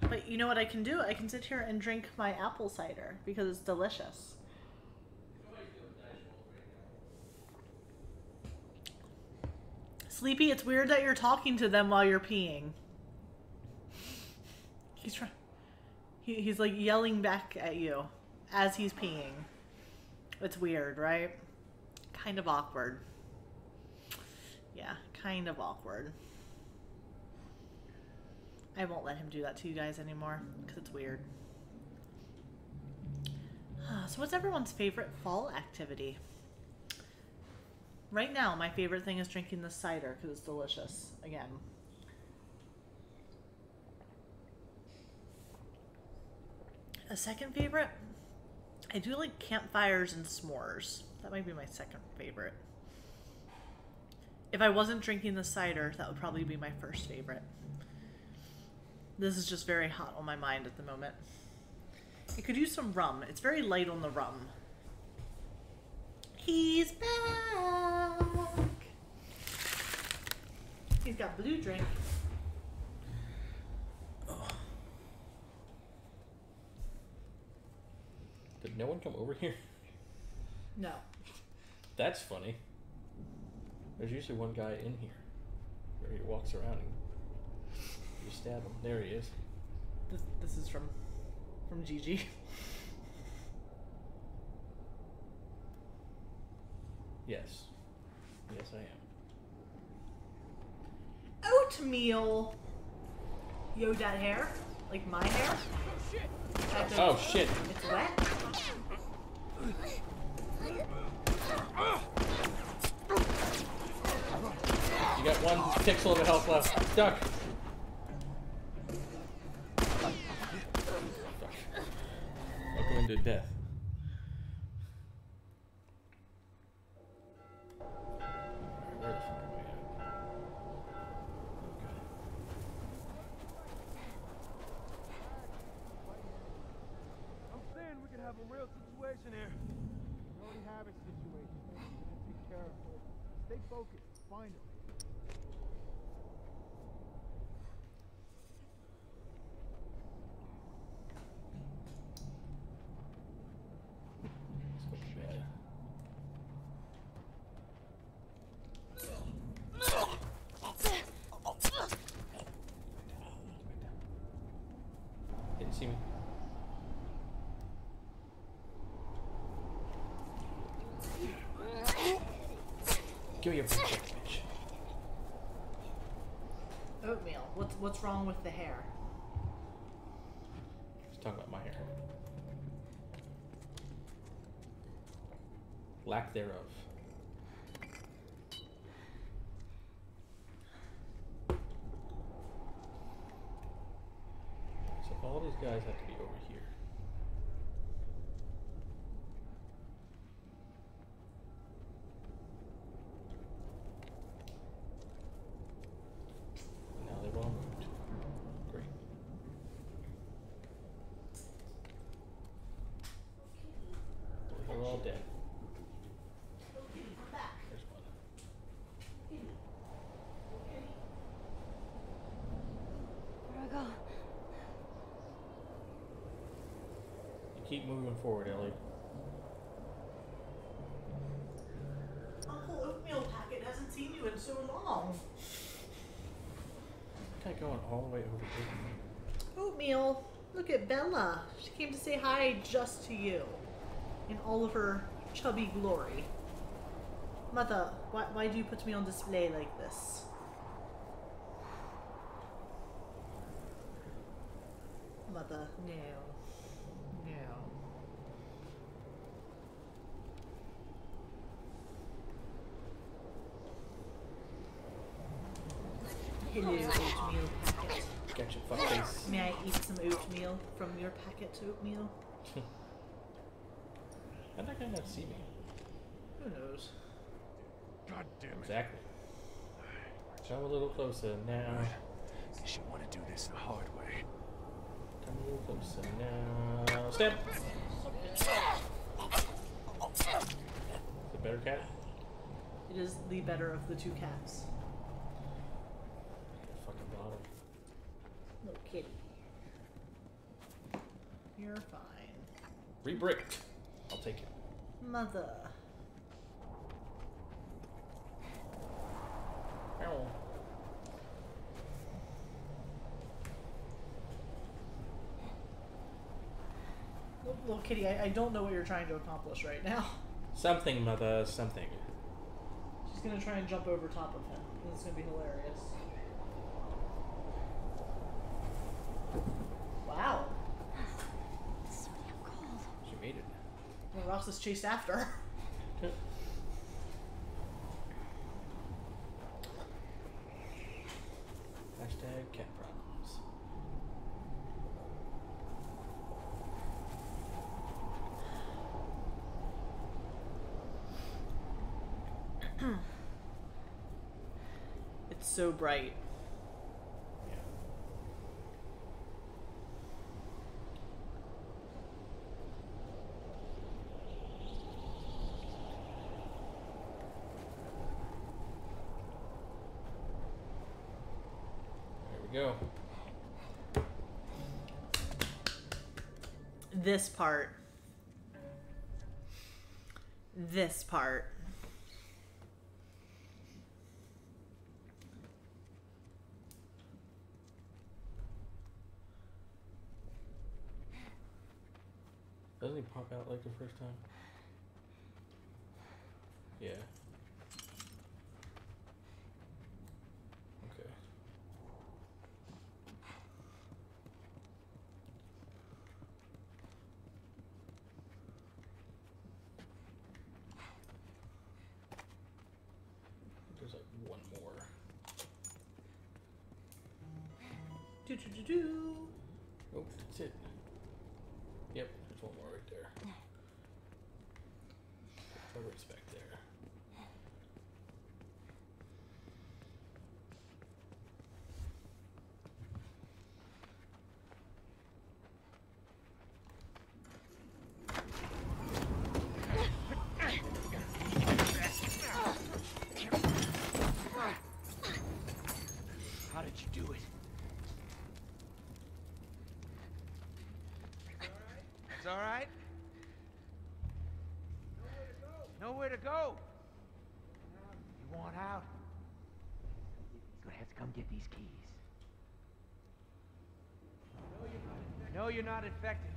But you know what I can do? I can sit here and drink my apple cider because it's delicious. Sleepy, it's weird that you're talking to them while you're peeing. He's trying. He, he's like yelling back at you as he's peeing. It's weird, right? Kind of awkward. Yeah, kind of awkward. I won't let him do that to you guys anymore because it's weird. So, what's everyone's favorite fall activity? Right now, my favorite thing is drinking the cider because it's delicious. Again. A second favorite? I do like campfires and s'mores. That might be my second favorite. If I wasn't drinking the cider, that would probably be my first favorite. This is just very hot on my mind at the moment. I could use some rum. It's very light on the rum. He's back. He's got blue drink. Did no one come over here? No. That's funny. There's usually one guy in here where he walks around and you stab him. There he is. This, this is from from Gigi. Yes. Yes, I am. Oatmeal. Yo, that hair? Like my hair? That's Oh shit! It's wet. You got one pixel of a health left. Duck. Fuck. Welcome into death. Where the fuck am I at? Okay. I'm saying we could have a real situation here. We already have a situation. Take care of it. Stay focused. Find him. Let's go to bed. Give me your paycheck, bitch. Oatmeal. What's what's wrong with the hair? Let's talk about my hair. Lack thereof. So all these guys have to be over here. And now they've all moved. Great. They're all dead. There's one. Where do I go? You keep moving forward, Ellie. Uncle Oatmeal Packet hasn't seen you in so long. Kind of going all the way over here. Oatmeal, look at Bella. She came to say hi just to you. In all of her chubby glory. Mother, why, why do you put me on display like this? Mother, no. No. Hello, oatmeal packet. Gotcha, fuckface. May I eat some oatmeal from your packet oatmeal? How'd that guy not see me? Who knows? God damn it. Exactly. Come a little closer now. Guess you want to do this the hard way. Come a little closer now. Step! The better cat? It is the better of the two cats. Fucking bottom. Little kitty. You're fine. Rebricked. I'll take it. Mother. Ow. Little, little kitty, I, I don't know what you're trying to accomplish right now. Something, mother, something. She's gonna try and jump over top of him. This is gonna be hilarious. Wow. It's so damn cold. She made it. Is chased after. Hashtag cat problems. It's so bright. Yeah. There we go. This part. This part. Doesn't he pop out like the first time? Yeah. all right? Nowhere to go. You want out? He's gonna have to come get these keys. No, you're not infected.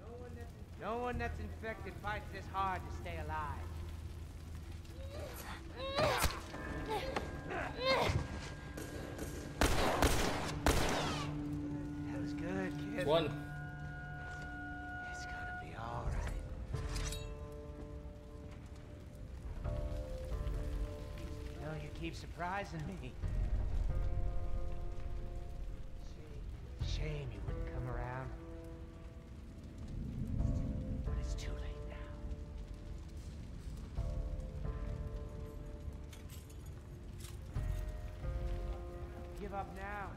No one that's infected, no one that's infected fights this hard to stay alive. That was good, kid. One. Surprising me. Shame, you wouldn't come around. But it's too late now. Give up now.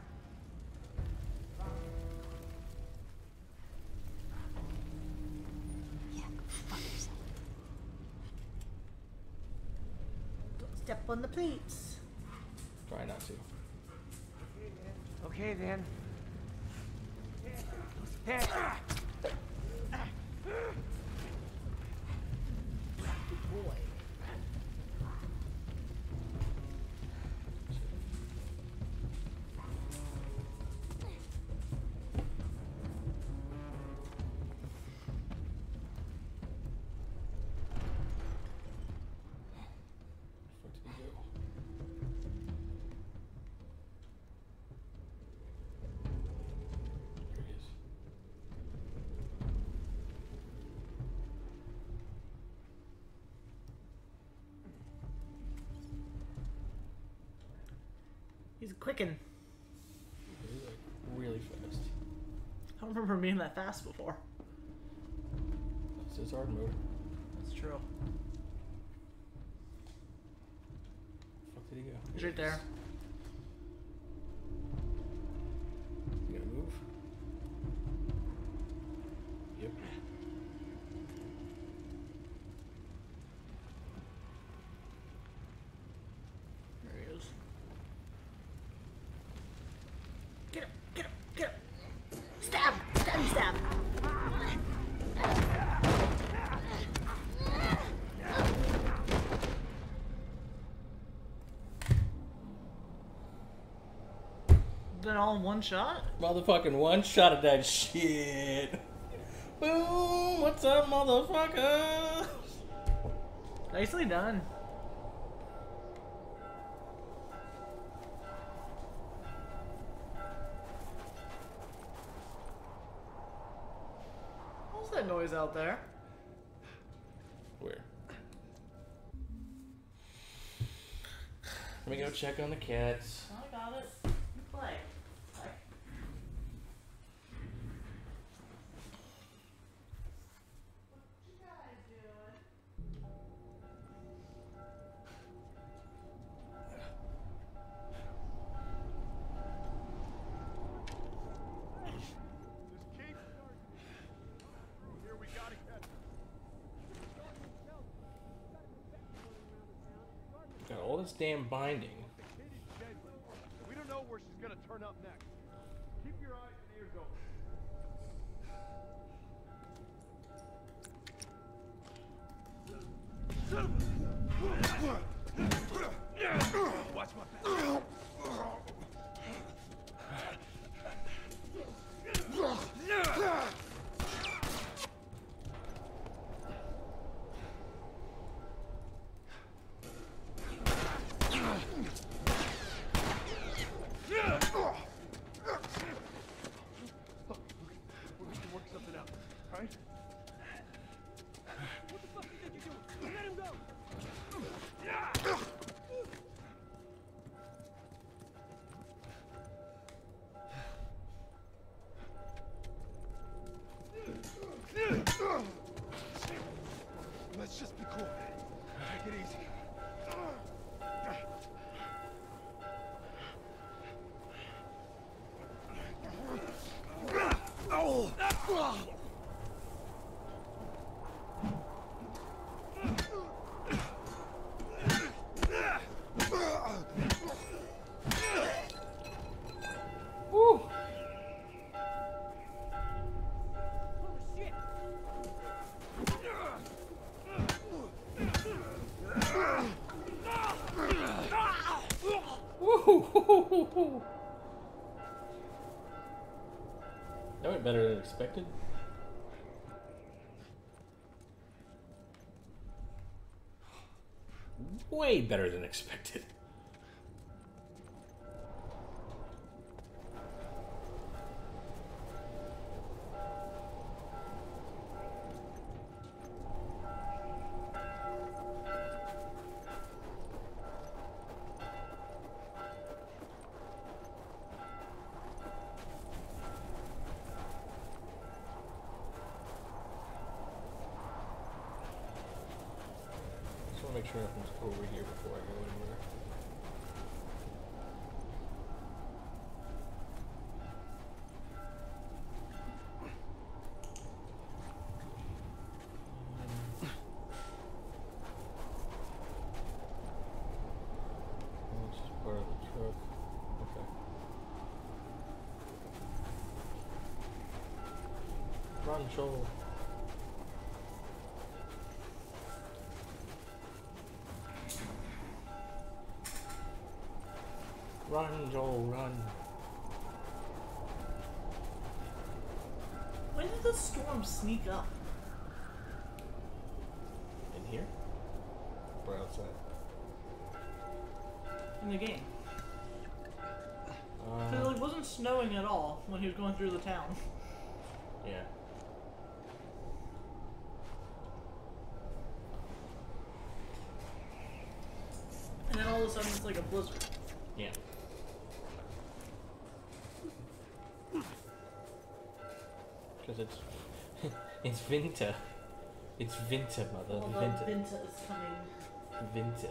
Yeah, step on the plates. Try not to. Okay then. He's quicking. He's like really fast. I don't remember him being that fast before. That's his hard mode. That's true. Fuck did he go? He's right there. You gonna move? Yep. There he is. Get him! Get him! Get him! Stab! Stab! Stab! Then all in one shot? Motherfucking one shot of that shit. Boom! What's up, motherfucker? Nicely done. What's that noise out there? Where? Let me go check on the cats. Damn binding. We don't know where she's gonna turn up next. Keep your eyes and ears open. Watch my back. Oh! Way better than expected. Run, Joel, run. When did the storm sneak up? In here? Or outside? in the game. Uh, it wasn't snowing at all when he was going through the town. yeah. And then all of a sudden it's like a blizzard. Winter. It's winter, mother. Although winter. Vinta is coming. Winter.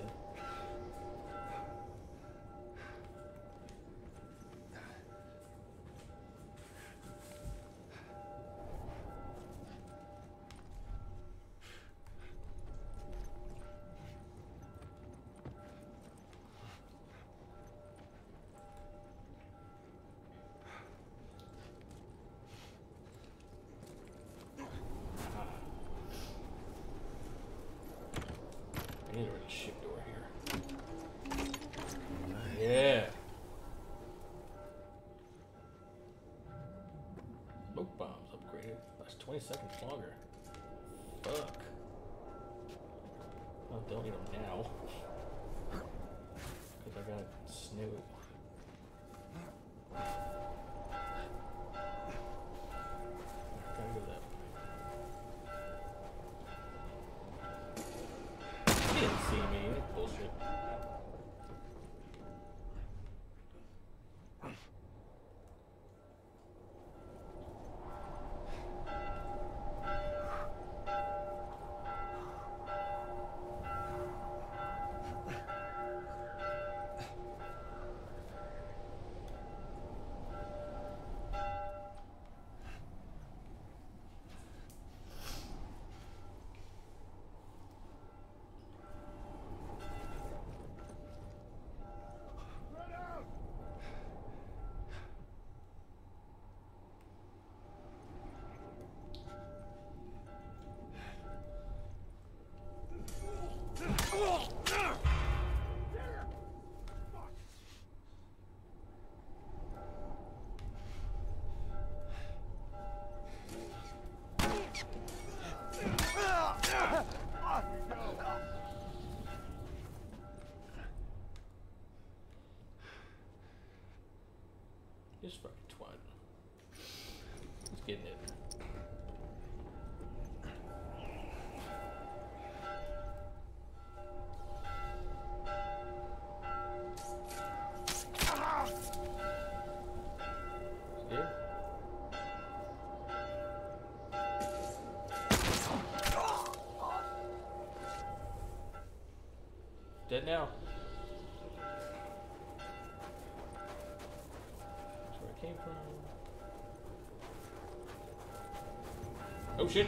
Ugh. Now. That's where I came from. Oh shit!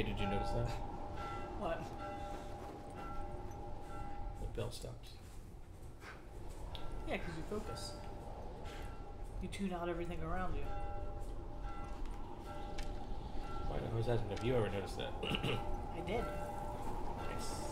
Hey, did you notice that? What? The bell stops. Yeah, because you focus. You tune out everything around you. Why, I was asking if you ever noticed that. I did. nice.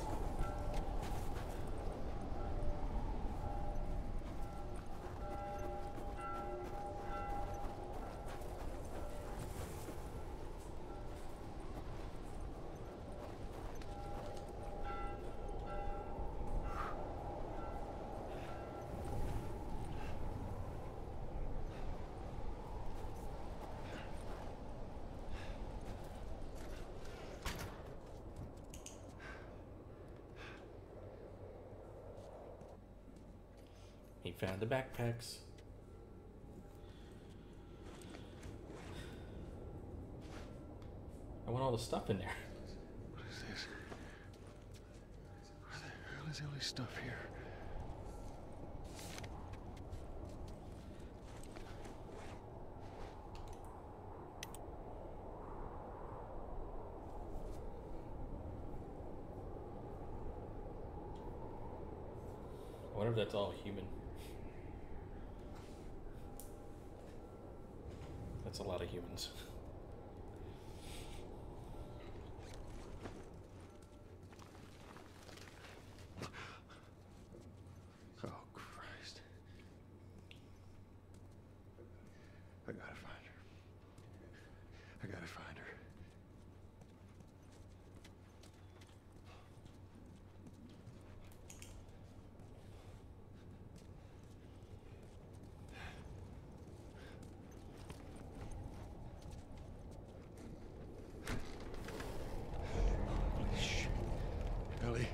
Found the backpacks. I want all the stuff in there. What is this? Where the hell is all this stuff here? I wonder if that's all human. That's a lot of humans. Oh, Christ. I gotta find her. I gotta find her. Holy shit. Ellie.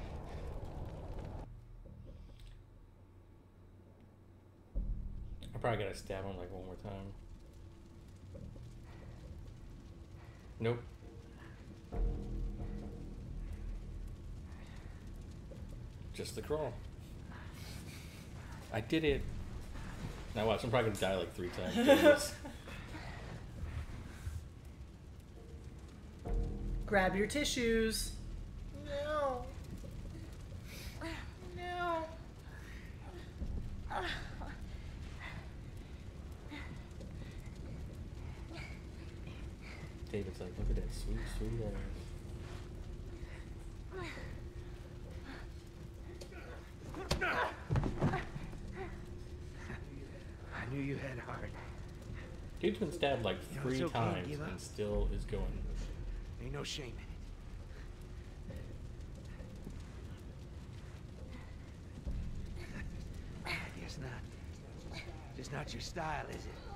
I probably gotta stab him like one more time. Nope. Just the crawl. I did it. Now watch, I'm probably gonna die like three times. Grab your tissues. No. No. David's like, look at that sweet, sweet ass. I knew you had heart. Dude's been stabbed like three okay, times and still is going. Ain't no shame in it. I guess not. Just not your style, is it?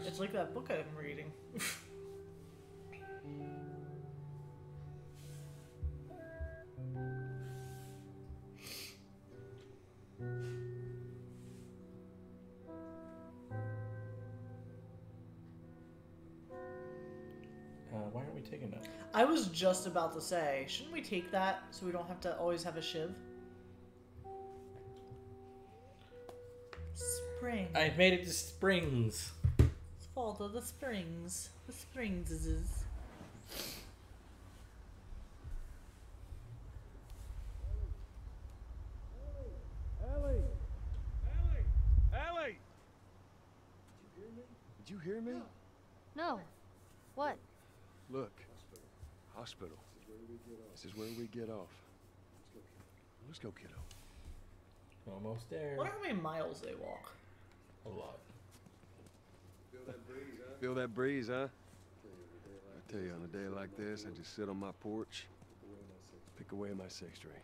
First. It's like that book I'm reading. Uh, why aren't we taking that? I was just about to say, shouldn't we take that so we don't have to always have a shiv? Spring. I made it to Springs. It's fall to the springs. The springs is. Ellie! Ellie! Ellie! Did you hear me? Did you hear me? No. What? Look. Hospital. This is where we get off. Let's go, kiddo. Almost there. I wonder how many miles they walk. A lot. Feel that breeze, huh? I tell you, on a day like this, I just sit on my porch, pick away my six string.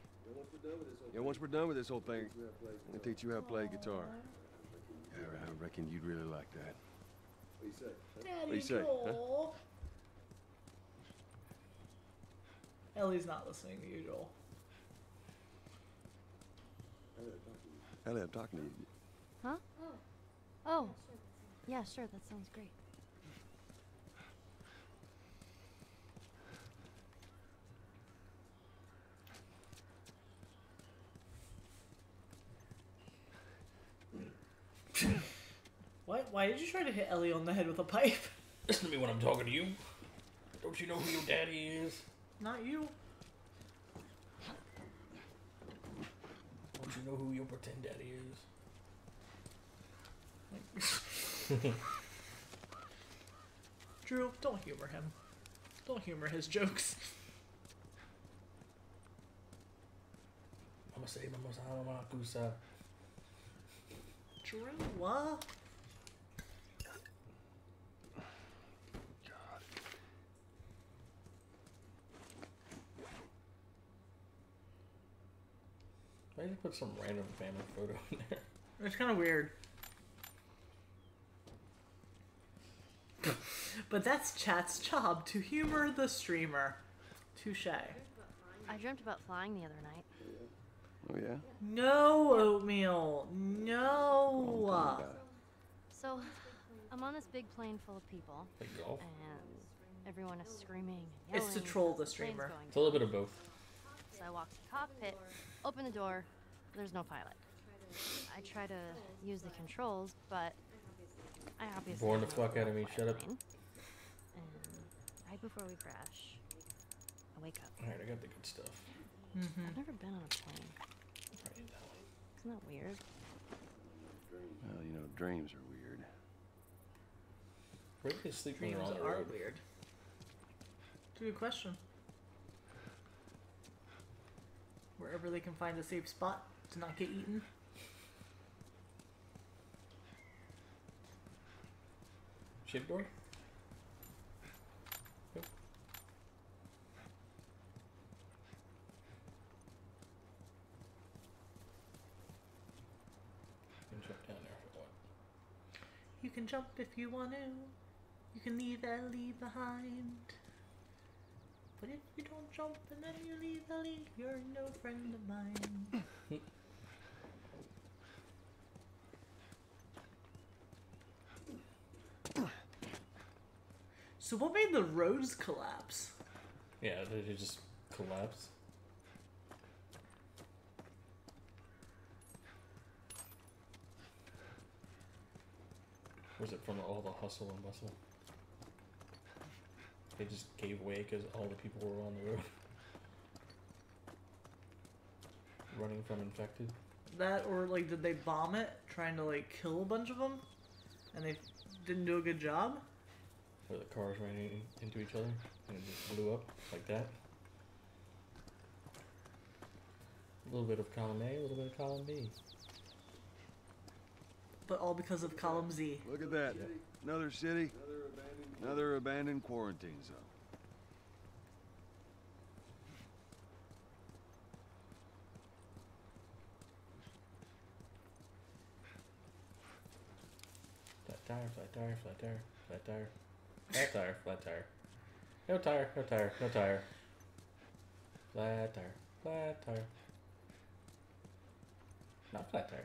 Yeah, once we're done with this whole thing, I'm gonna teach you how to play guitar. Yeah, I reckon you'd really like that. Daddy do you say, huh? Joel. Ellie's not listening to you, Joel. Ellie, I'm talking to you. Huh? Oh. Yeah, sure. That sounds great. Why? Why did you try to hit Ellie on the head with a pipe? Listen to me when I'm talking to you. Don't you know who your daddy is? Not you. Don't you know who your pretend daddy is? Drew, don't humor him. Don't humor his jokes. I'ma say Mama Sama Makusa. Drew, what? God. Why did you put some random family photo in there? It's kind of weird. But that's chat's job to humor the streamer. Touche. I dreamt about flying the other night. Oh yeah. No oatmeal. No. talking about. So, I'm on this big plane full of people, Like golf? and everyone is screaming and It's to troll the streamer. It's a little bit of both. So I walk to the cockpit, open the door, there's no pilot. I try to use the controls, but I obviously Bored the fuck out of me, shut up. plane. And right before we crash, I wake up. Alright, I got the good stuff. Mm-hmm. I've never been on a plane. Alright. Isn't that weird? Well, you know, dreams are weird. Where do they sleep when Dreams they're on the are road? weird. It's a good question. Wherever they can find a safe spot to not get eaten. Ship door? Yep. Can jump down there for what? You can jump if you want to. You can leave Ellie behind. But if you don't jump and then you leave Ellie, you're no friend of mine. so what made the roads collapse? Yeah, did it just collapse? Was it from all the hustle and bustle? They just gave way because all the people were on the road. Running from infected? That or like did they bomb it trying to like kill a bunch of them and they didn't do a good job? Where the cars ran in, into each other and it just blew up like that? A little bit of column A, a little bit of column B. But all because of column Z. Look at that. Another city. Another abandoned quarantine zone. Flat tire, flat tire, flat tire, flat tire, flat tire, flat tire. No tire, no tire, no tire. Flat tire, flat tire. Not flat tire.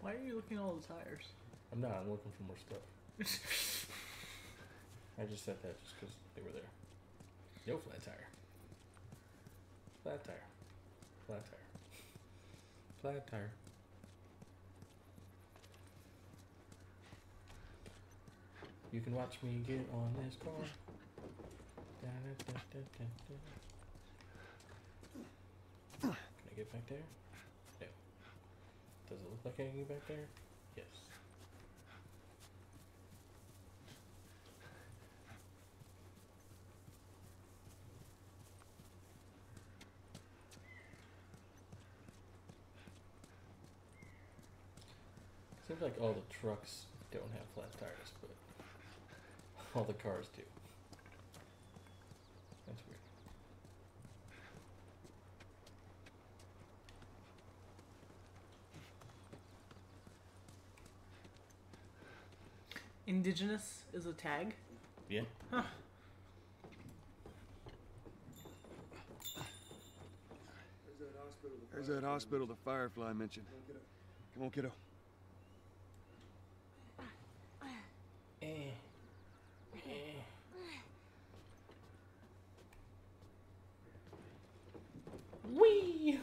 Why are you looking at all the tires? I'm not, I'm looking for more stuff. I just said that just because they were there. No flat tire. Flat tire. Flat tire. Flat tire. You can watch me get on this car. Da-da-da-da-da-da. Can I get back there? Does it look like anything back there? Yes. Seems like all the trucks don't have flat tires, but all the cars do. That's weird. Indigenous is a tag. Yeah. Huh. There's that hospital the Firefly mentioned. Come on, kiddo. Eh. Eh. Wee.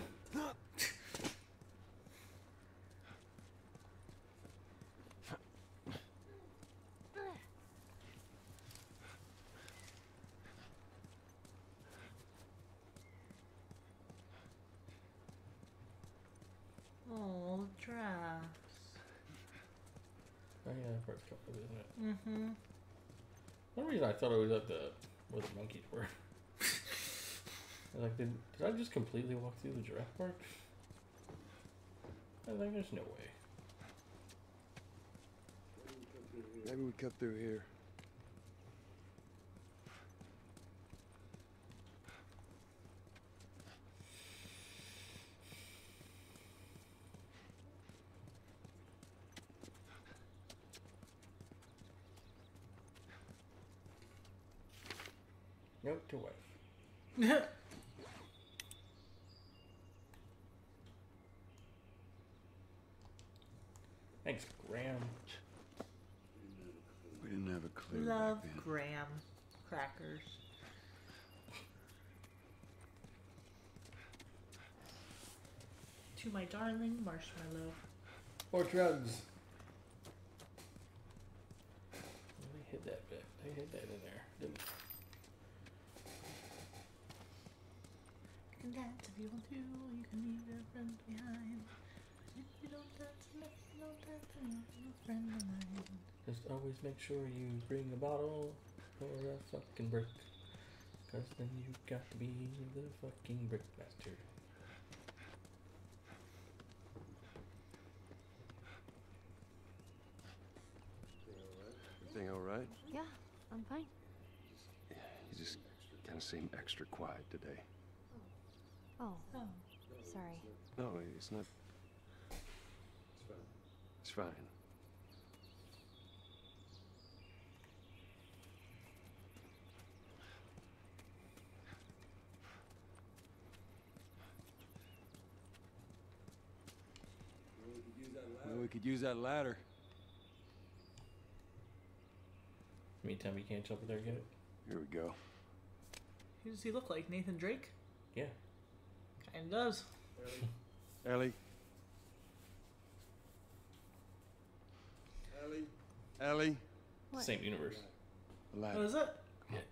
Oh, the giraffes. Oh yeah, first couple, Mm-hmm. One reason I thought it was at the where the monkeys were. Like, did, did I just completely walk through the giraffe park? I think there's no way. Maybe we cut through here. Note to wife. Thanks, Graham. We didn't have a clue Love back then. graham crackers. To my darling marshmallow. Or drugs. They hid that bit. They hid that in there, didn't You can dance if you want to, you can leave your friends behind. If you don't dance, let me know dance, and you're a friend of mine. Just always make sure you bring a bottle or a fucking brick. Cause then you got to be the fucking brick master. Everything all right? Yeah, I'm fine. You just kind of seem extra quiet today. Oh, Oh. sorry. No, it's not. It's fine. It's fine. Well, we could use that ladder. Meantime, you can't jump in there and get it? Here we go. Who does he look like? Nathan Drake? Yeah. Kinda does. Ellie. Ellie. Ellie. What? Same universe. The What ladder. is it? Right.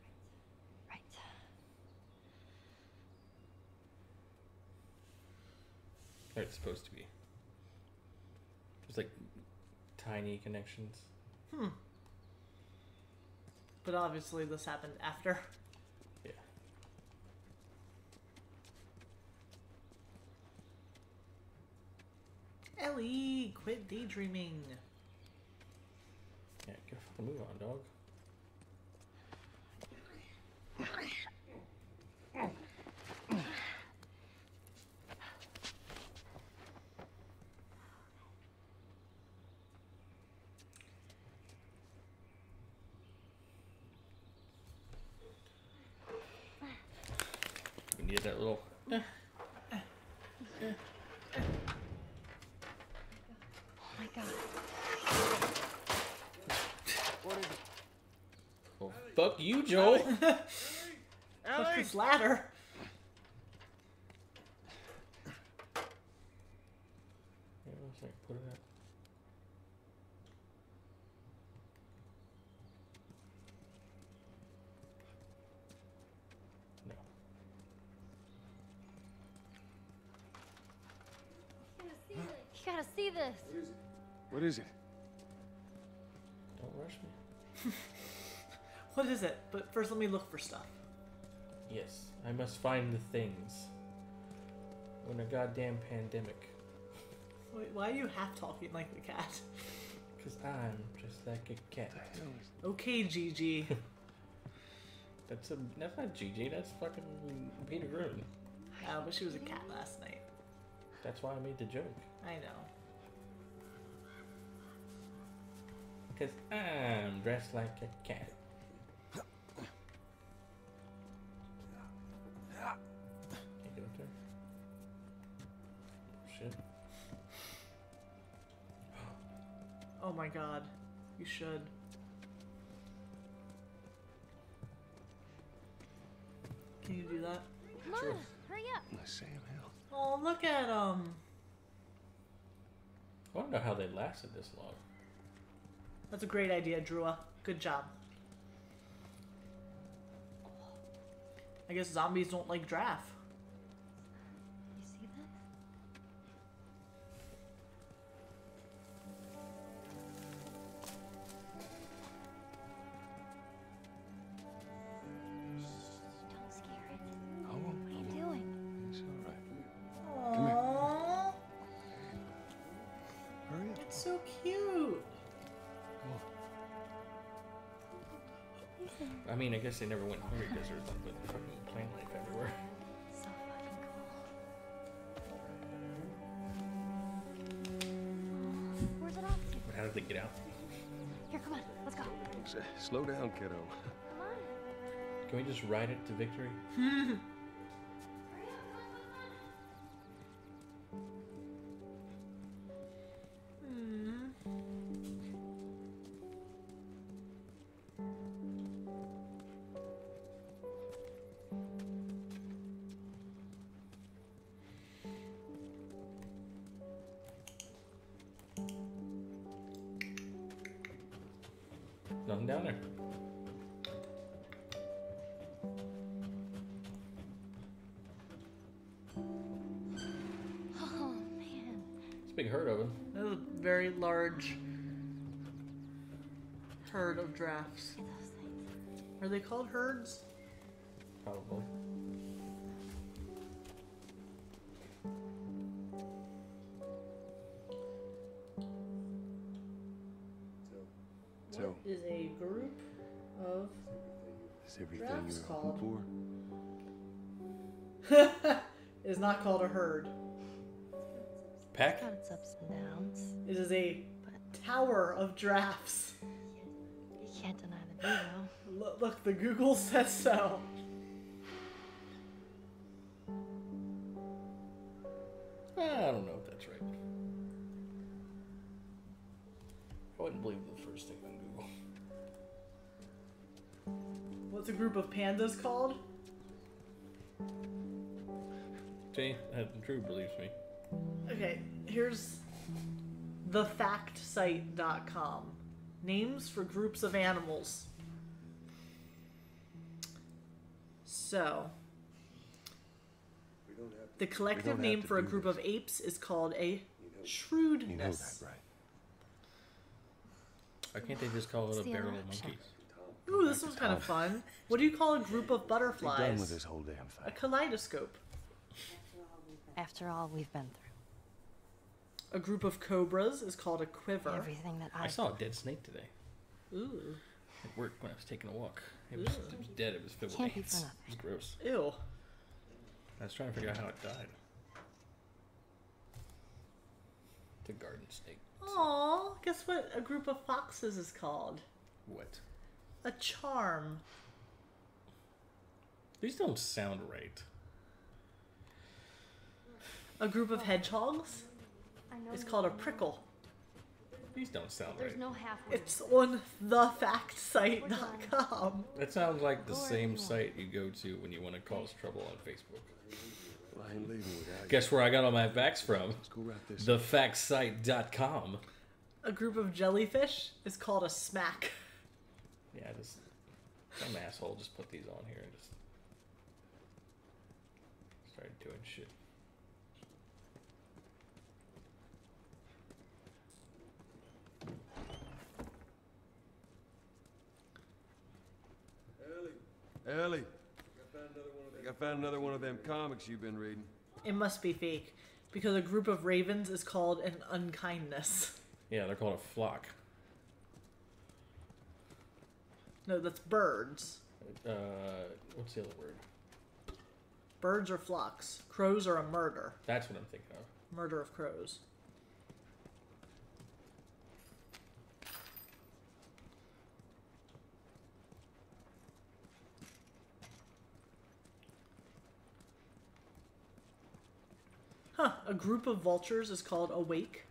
Or it's supposed to be. There's like tiny connections. Hmm. But obviously this happened after. Ellie, quit daydreaming. Yeah, get a fucking move on, dog. We need that little. Oh my god. Oh, fuck you, Joel. What's this ladder? Yeah, let's like put it up. You gotta see this. What is it? What is it? But first let me look for stuff. Yes, I must find the things. When a goddamn pandemic. Wait, why are you half talking like the cat? Because I'm just like a cat. Okay, Gigi. That's a that's not Gigi. That's fucking Peter Grun. I wish she was a cat last night. That's why I made the joke. I know. Because I'm dressed like a cat. Oh my god. You should. Can you do that? Come Sure. on, hurry up. Sam Hill. Oh, look at them. I don't know how they lasted this long. That's a great idea, Drua. Good job. I guess zombies don't like draft. Guess they never went hungry because there's nothing but fucking plant life everywhere. So fucking cool. Where's it off to? But how did they get out? Here, come on, let's go. Slow down, kiddo. Come on. Can we just ride it to victory? So, is a group of is everything Drafts you're called. hoping for? it is not called a herd. Pack? Its ups and downs. It is a But tower of drafts. you can't deny the view. Look, look, the Google says so. Group of called? See, uh, Drew believes me. Okay, here's thefactsite.com. Names for groups of animals. So, the collective have name to for a group this. of apes is called a shrewdness. You know that, right? Why can't they just call it It's a barrel of monkeys? Ooh, this one's kind of fun. What do you call a group of Be butterflies? done with this whole damn thing. A kaleidoscope. After all we've been through, A group of cobras is called a quiver. everything that I, I saw a dead snake today Ooh. at work when I was taking a walk. It was, it was dead. It was filled Can't with be for ants. nothing. It was gross. Ew. I was trying to figure out how it died. The garden snake. Aw, guess what a group of foxes is called? What? A charm. These don't sound right. A group of hedgehogs I know is called a prickle. These don't sound There's right. no half words. It's on thefactsite.com. That sounds like the Go same you site you go to when you want to cause trouble on Facebook. Well, I ain't leaving. Guess where I got all my facts from? Let's go right this. Thefactsite.com. A group of jellyfish is called a smack. Yeah, just some asshole just put these on here and just started doing shit. Ellie. Ellie! I found another one of them comics you've been reading. It must be fake Because a group of ravens is called an unkindness. Yeah, they're called a flock. No, that's birds. Uh, what's the other word? Birds are flocks. Crows are a murder. That's what I'm thinking of. Murder of crows. Huh, a group of vultures is called a wake.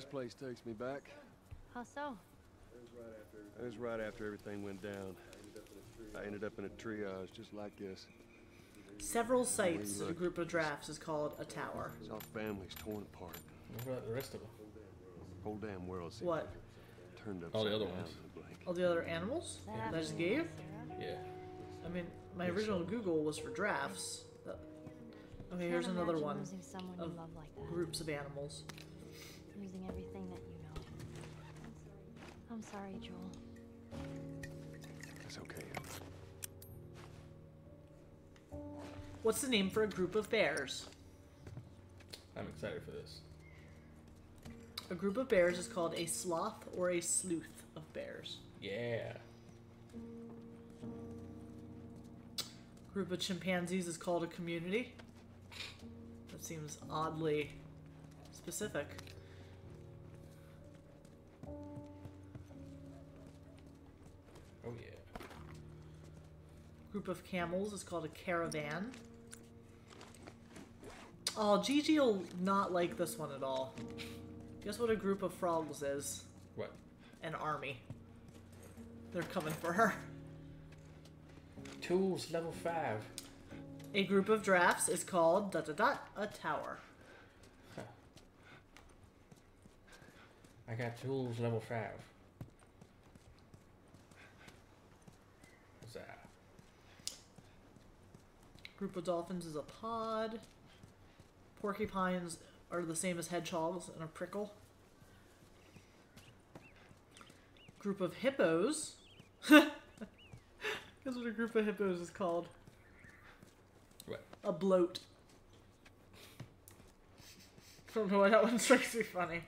This place takes me back. How so? That was right after everything went down. I ended up in a triage just like this. Several sites a group of drafts is called a tower. Saw families torn apart. What about the rest of them? Whole damn world What? turned up. All the other ones. in. All the other animals that I just gave? Yeah. I mean, my original Google was for drafts. Okay, here's another one. Losing someone you of like. Groups of animals. Losing everything that you know. I'm sorry, Joel. That's okay. What's the name for a group of bears? I'm excited for this. A group of bears is called a sloth or a sleuth of bears. Yeah. group of chimpanzees is called a community. That seems oddly specific. group of camels is called a caravan. Oh, Gigi will not like this one at all. Guess what a group of frogs is? What? An army. They're coming for her. Tools, level 5. A group of drafts is called da da da a tower. Huh. I got tools level 5. Group of dolphins is a pod. Porcupines are the same as hedgehogs and a prickle. Group of hippos. Guess what a group of hippos is called? What? A bloat. I don't know why that one strikes me funny.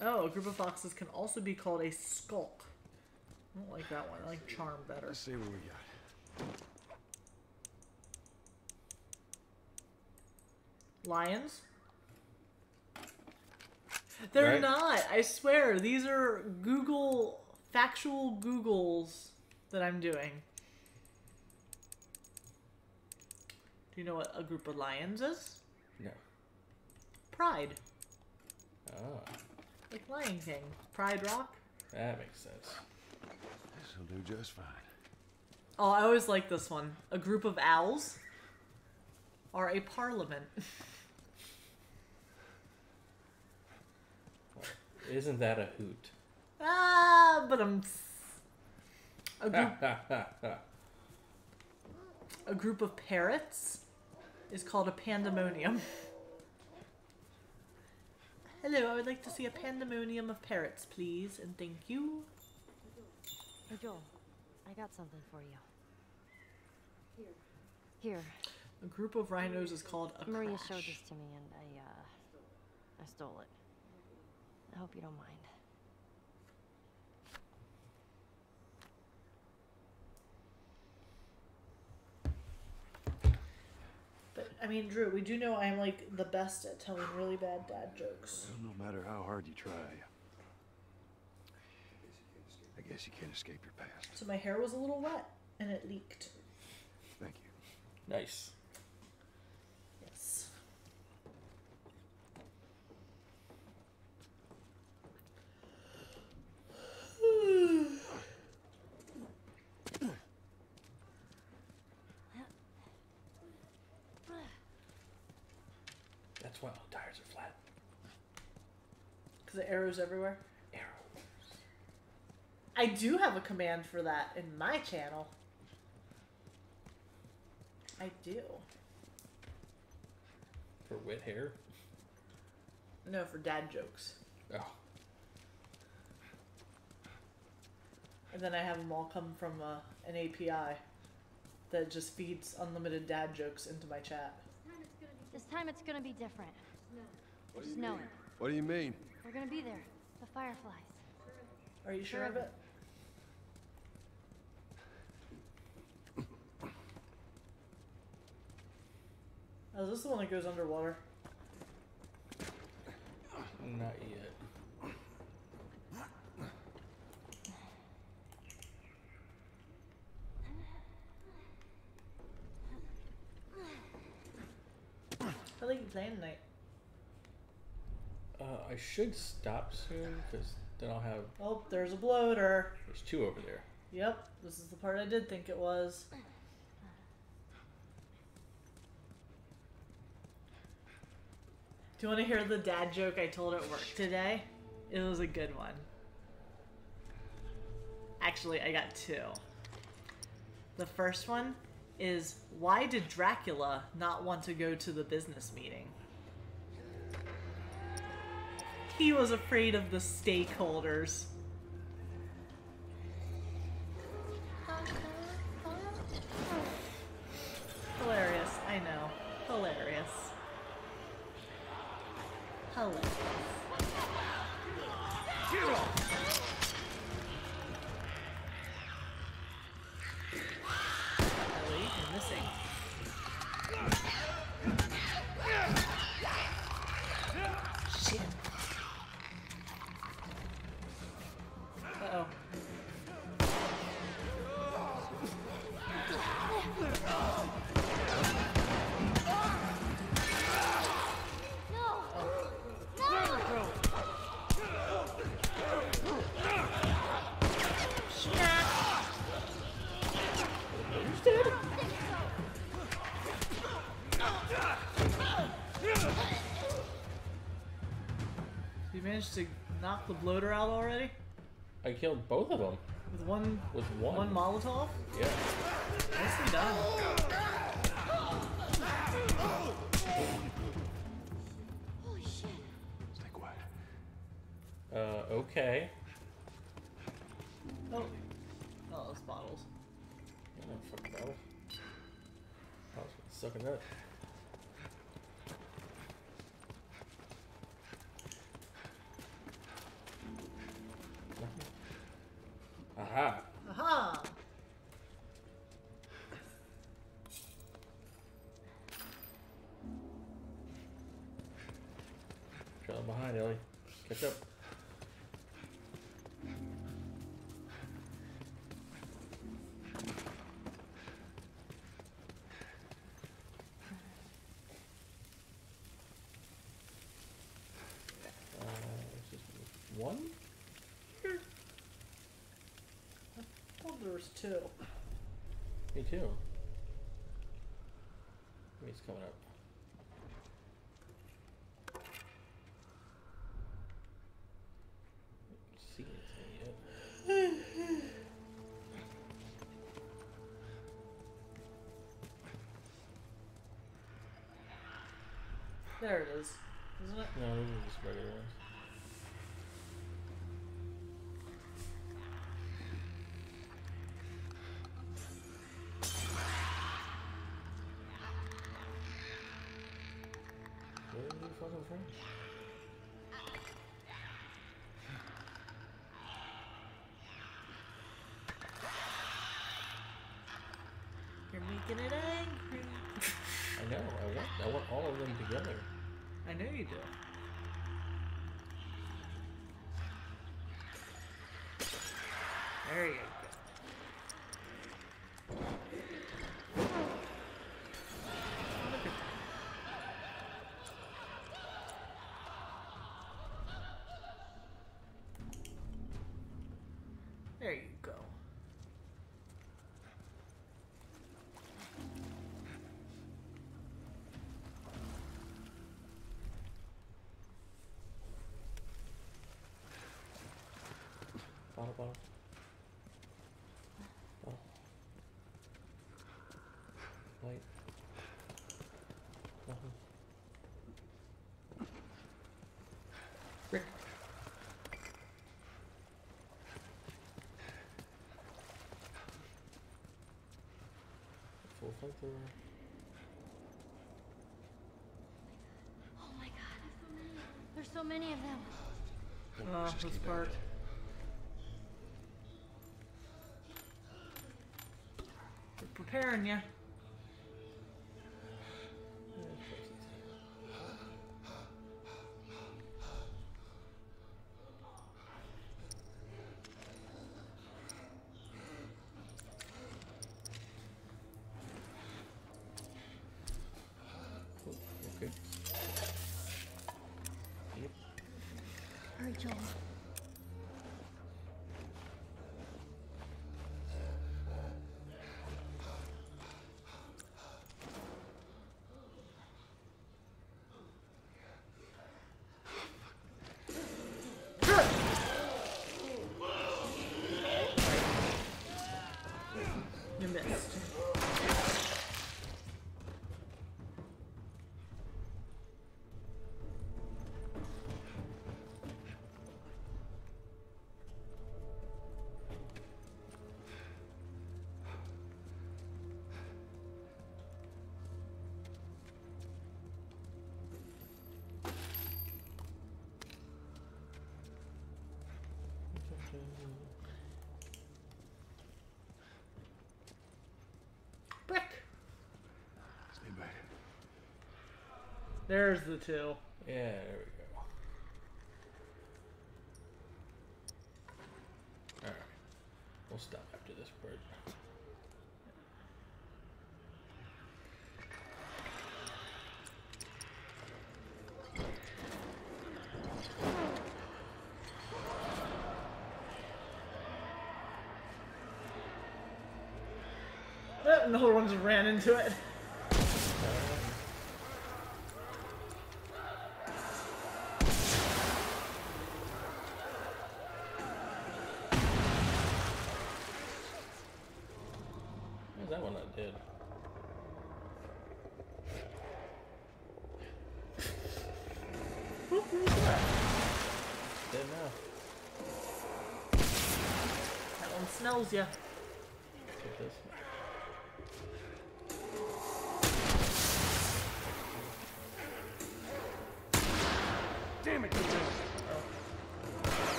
Oh, a group of foxes can also be called a skulk. I don't like that one. I like charm better. Let's see what we got. Lions? They're Right. not. I swear. These are Google factual Googles that I'm doing. Do you know what a group of lions is? No. Pride. Oh, Like Lion King. Pride Rock. that makes sense. This'll do just fine. Oh, I always like this one. A group of owls are a parliament. Isn't that a hoot? ah, but I'm. A group A group of parrots is called a pandemonium. Hello, I would like to see a pandemonium of parrots, please, and thank you. Hey, Joel. I got something for you. Here. Here. A group of rhinos is called a Maria crash. showed this to me and I, uh, I stole it. I hope you don't mind. But I mean, Drew, we do know I'm like the best at telling really bad dad jokes. Well, no matter how hard you try, I guess you can't escape your past. So my hair was a little wet and it leaked. Thank you. nice. Yes. That's why all tires are flat. Because the arrows everywhere. Arrows. I do have a command for that in my channel. I do. For wet hair? No, for dad jokes. Oh. And then I have them all come from uh, an API that just feeds unlimited dad jokes into my chat. This time it's gonna be different. I just know it. What do you mean? We're gonna be there. The Fireflies. Are you sure of Forever. it? Oh, is this the one that goes underwater? Not yet. How late you playing tonight? Uh, I should stop soon because then I'll have. Oh, there's a bloater. There's two over there. Yep, this is the part I did think it was. Do you want to hear the dad joke I told at work today? It was a good one. Actually, I got two. The first one is why did Dracula not want to go to the business meeting? He was afraid of the stakeholders. Hilarious, I know. Hilarious. Hilarious. Managed to knock the bloater out already? I killed both of them With one with one. one Molotov? Yeah. Nicely done. Holy shit. Stay quiet. Uh, okay. Oh. Oh, those bottles. Oh, fuck bottle. I was sucking that. Behind, Ellie. Catch up. Uh, one? I thought there was two. Me too. There it is. Isn't it? No, these are just regular ones. Where are you fucking from? You're making it angry. I know. I want. I want all of them together. I know you do. bottle, bottle. Bottle. Light. Rick. Full. Oh my god, there's so many of them. Oh, uh, this part. We're you. Brick. Stay back. There's the two. Yeah, there we go. Alright. We'll stop after this part. Eh, Another one just ran into it. Where's that one I did? Dead now. That one smells ya. Take this. Damn it, Joel.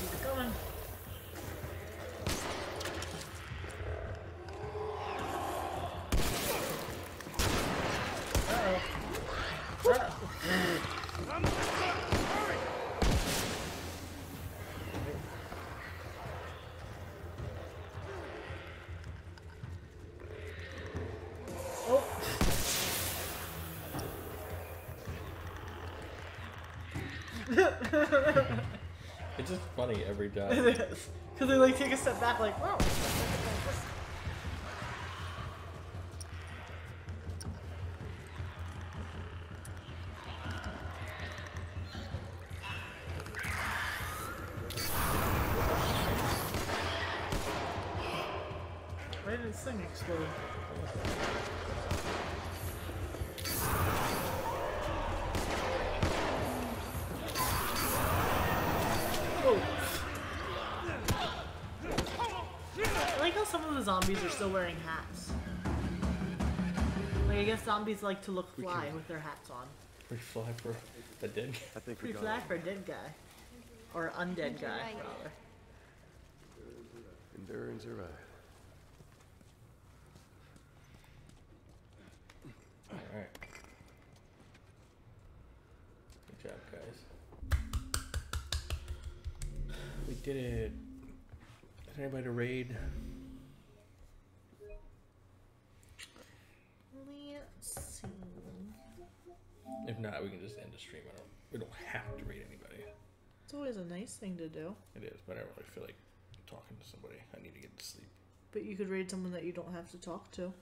Keep it going. Uh-oh. Uh-oh. Oh. It's just funny every It time. is. Because they like take a step back like, whoa. Still wearing hats. Like I guess zombies like to look fly with their hats on. Free fly for the dead guy. I think we Pretty fly for a dead guy. Or undead guy, right. rather. Endure and survive. Nice thing to do. It is, but I don't really feel like talking to somebody. I need to get to sleep. But you could raid someone that you don't have to talk to.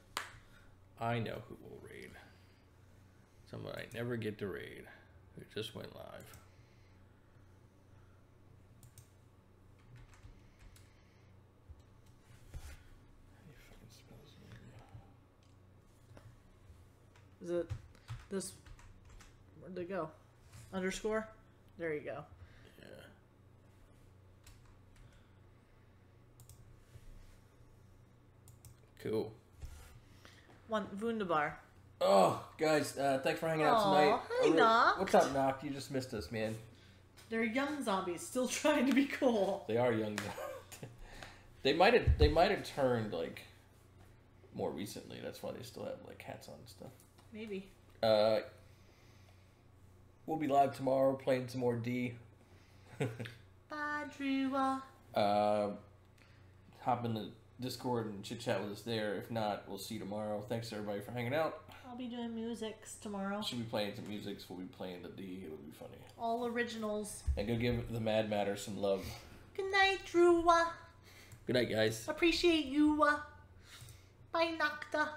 I know who will raid. Someone I never get to raid, who just went live. How you fucking spell his? Is it this? Where'd they go? Underscore? There you go. Cool. One Wunderbar. Oh, guys, uh, thanks for hanging out Aw, tonight. hi. What's up, Knock? You just missed us, man. They're young zombies still trying to be cool. They are young. they might have. They might have turned like more recently. That's why they still have like hats on and stuff. Maybe. Uh, we'll be live tomorrow playing some more D. Bye, Drewa. uh, hop in the Discord and chit chat with us there. If not, we'll see you tomorrow. Thanks everybody for hanging out. I'll be doing musics tomorrow. Should be playing some musics. We'll be playing the D. It'll be funny. All originals. And go give the Mad Matter some love. Good night, Drewa. Good night, guys. Appreciate you. Bye, Nocta.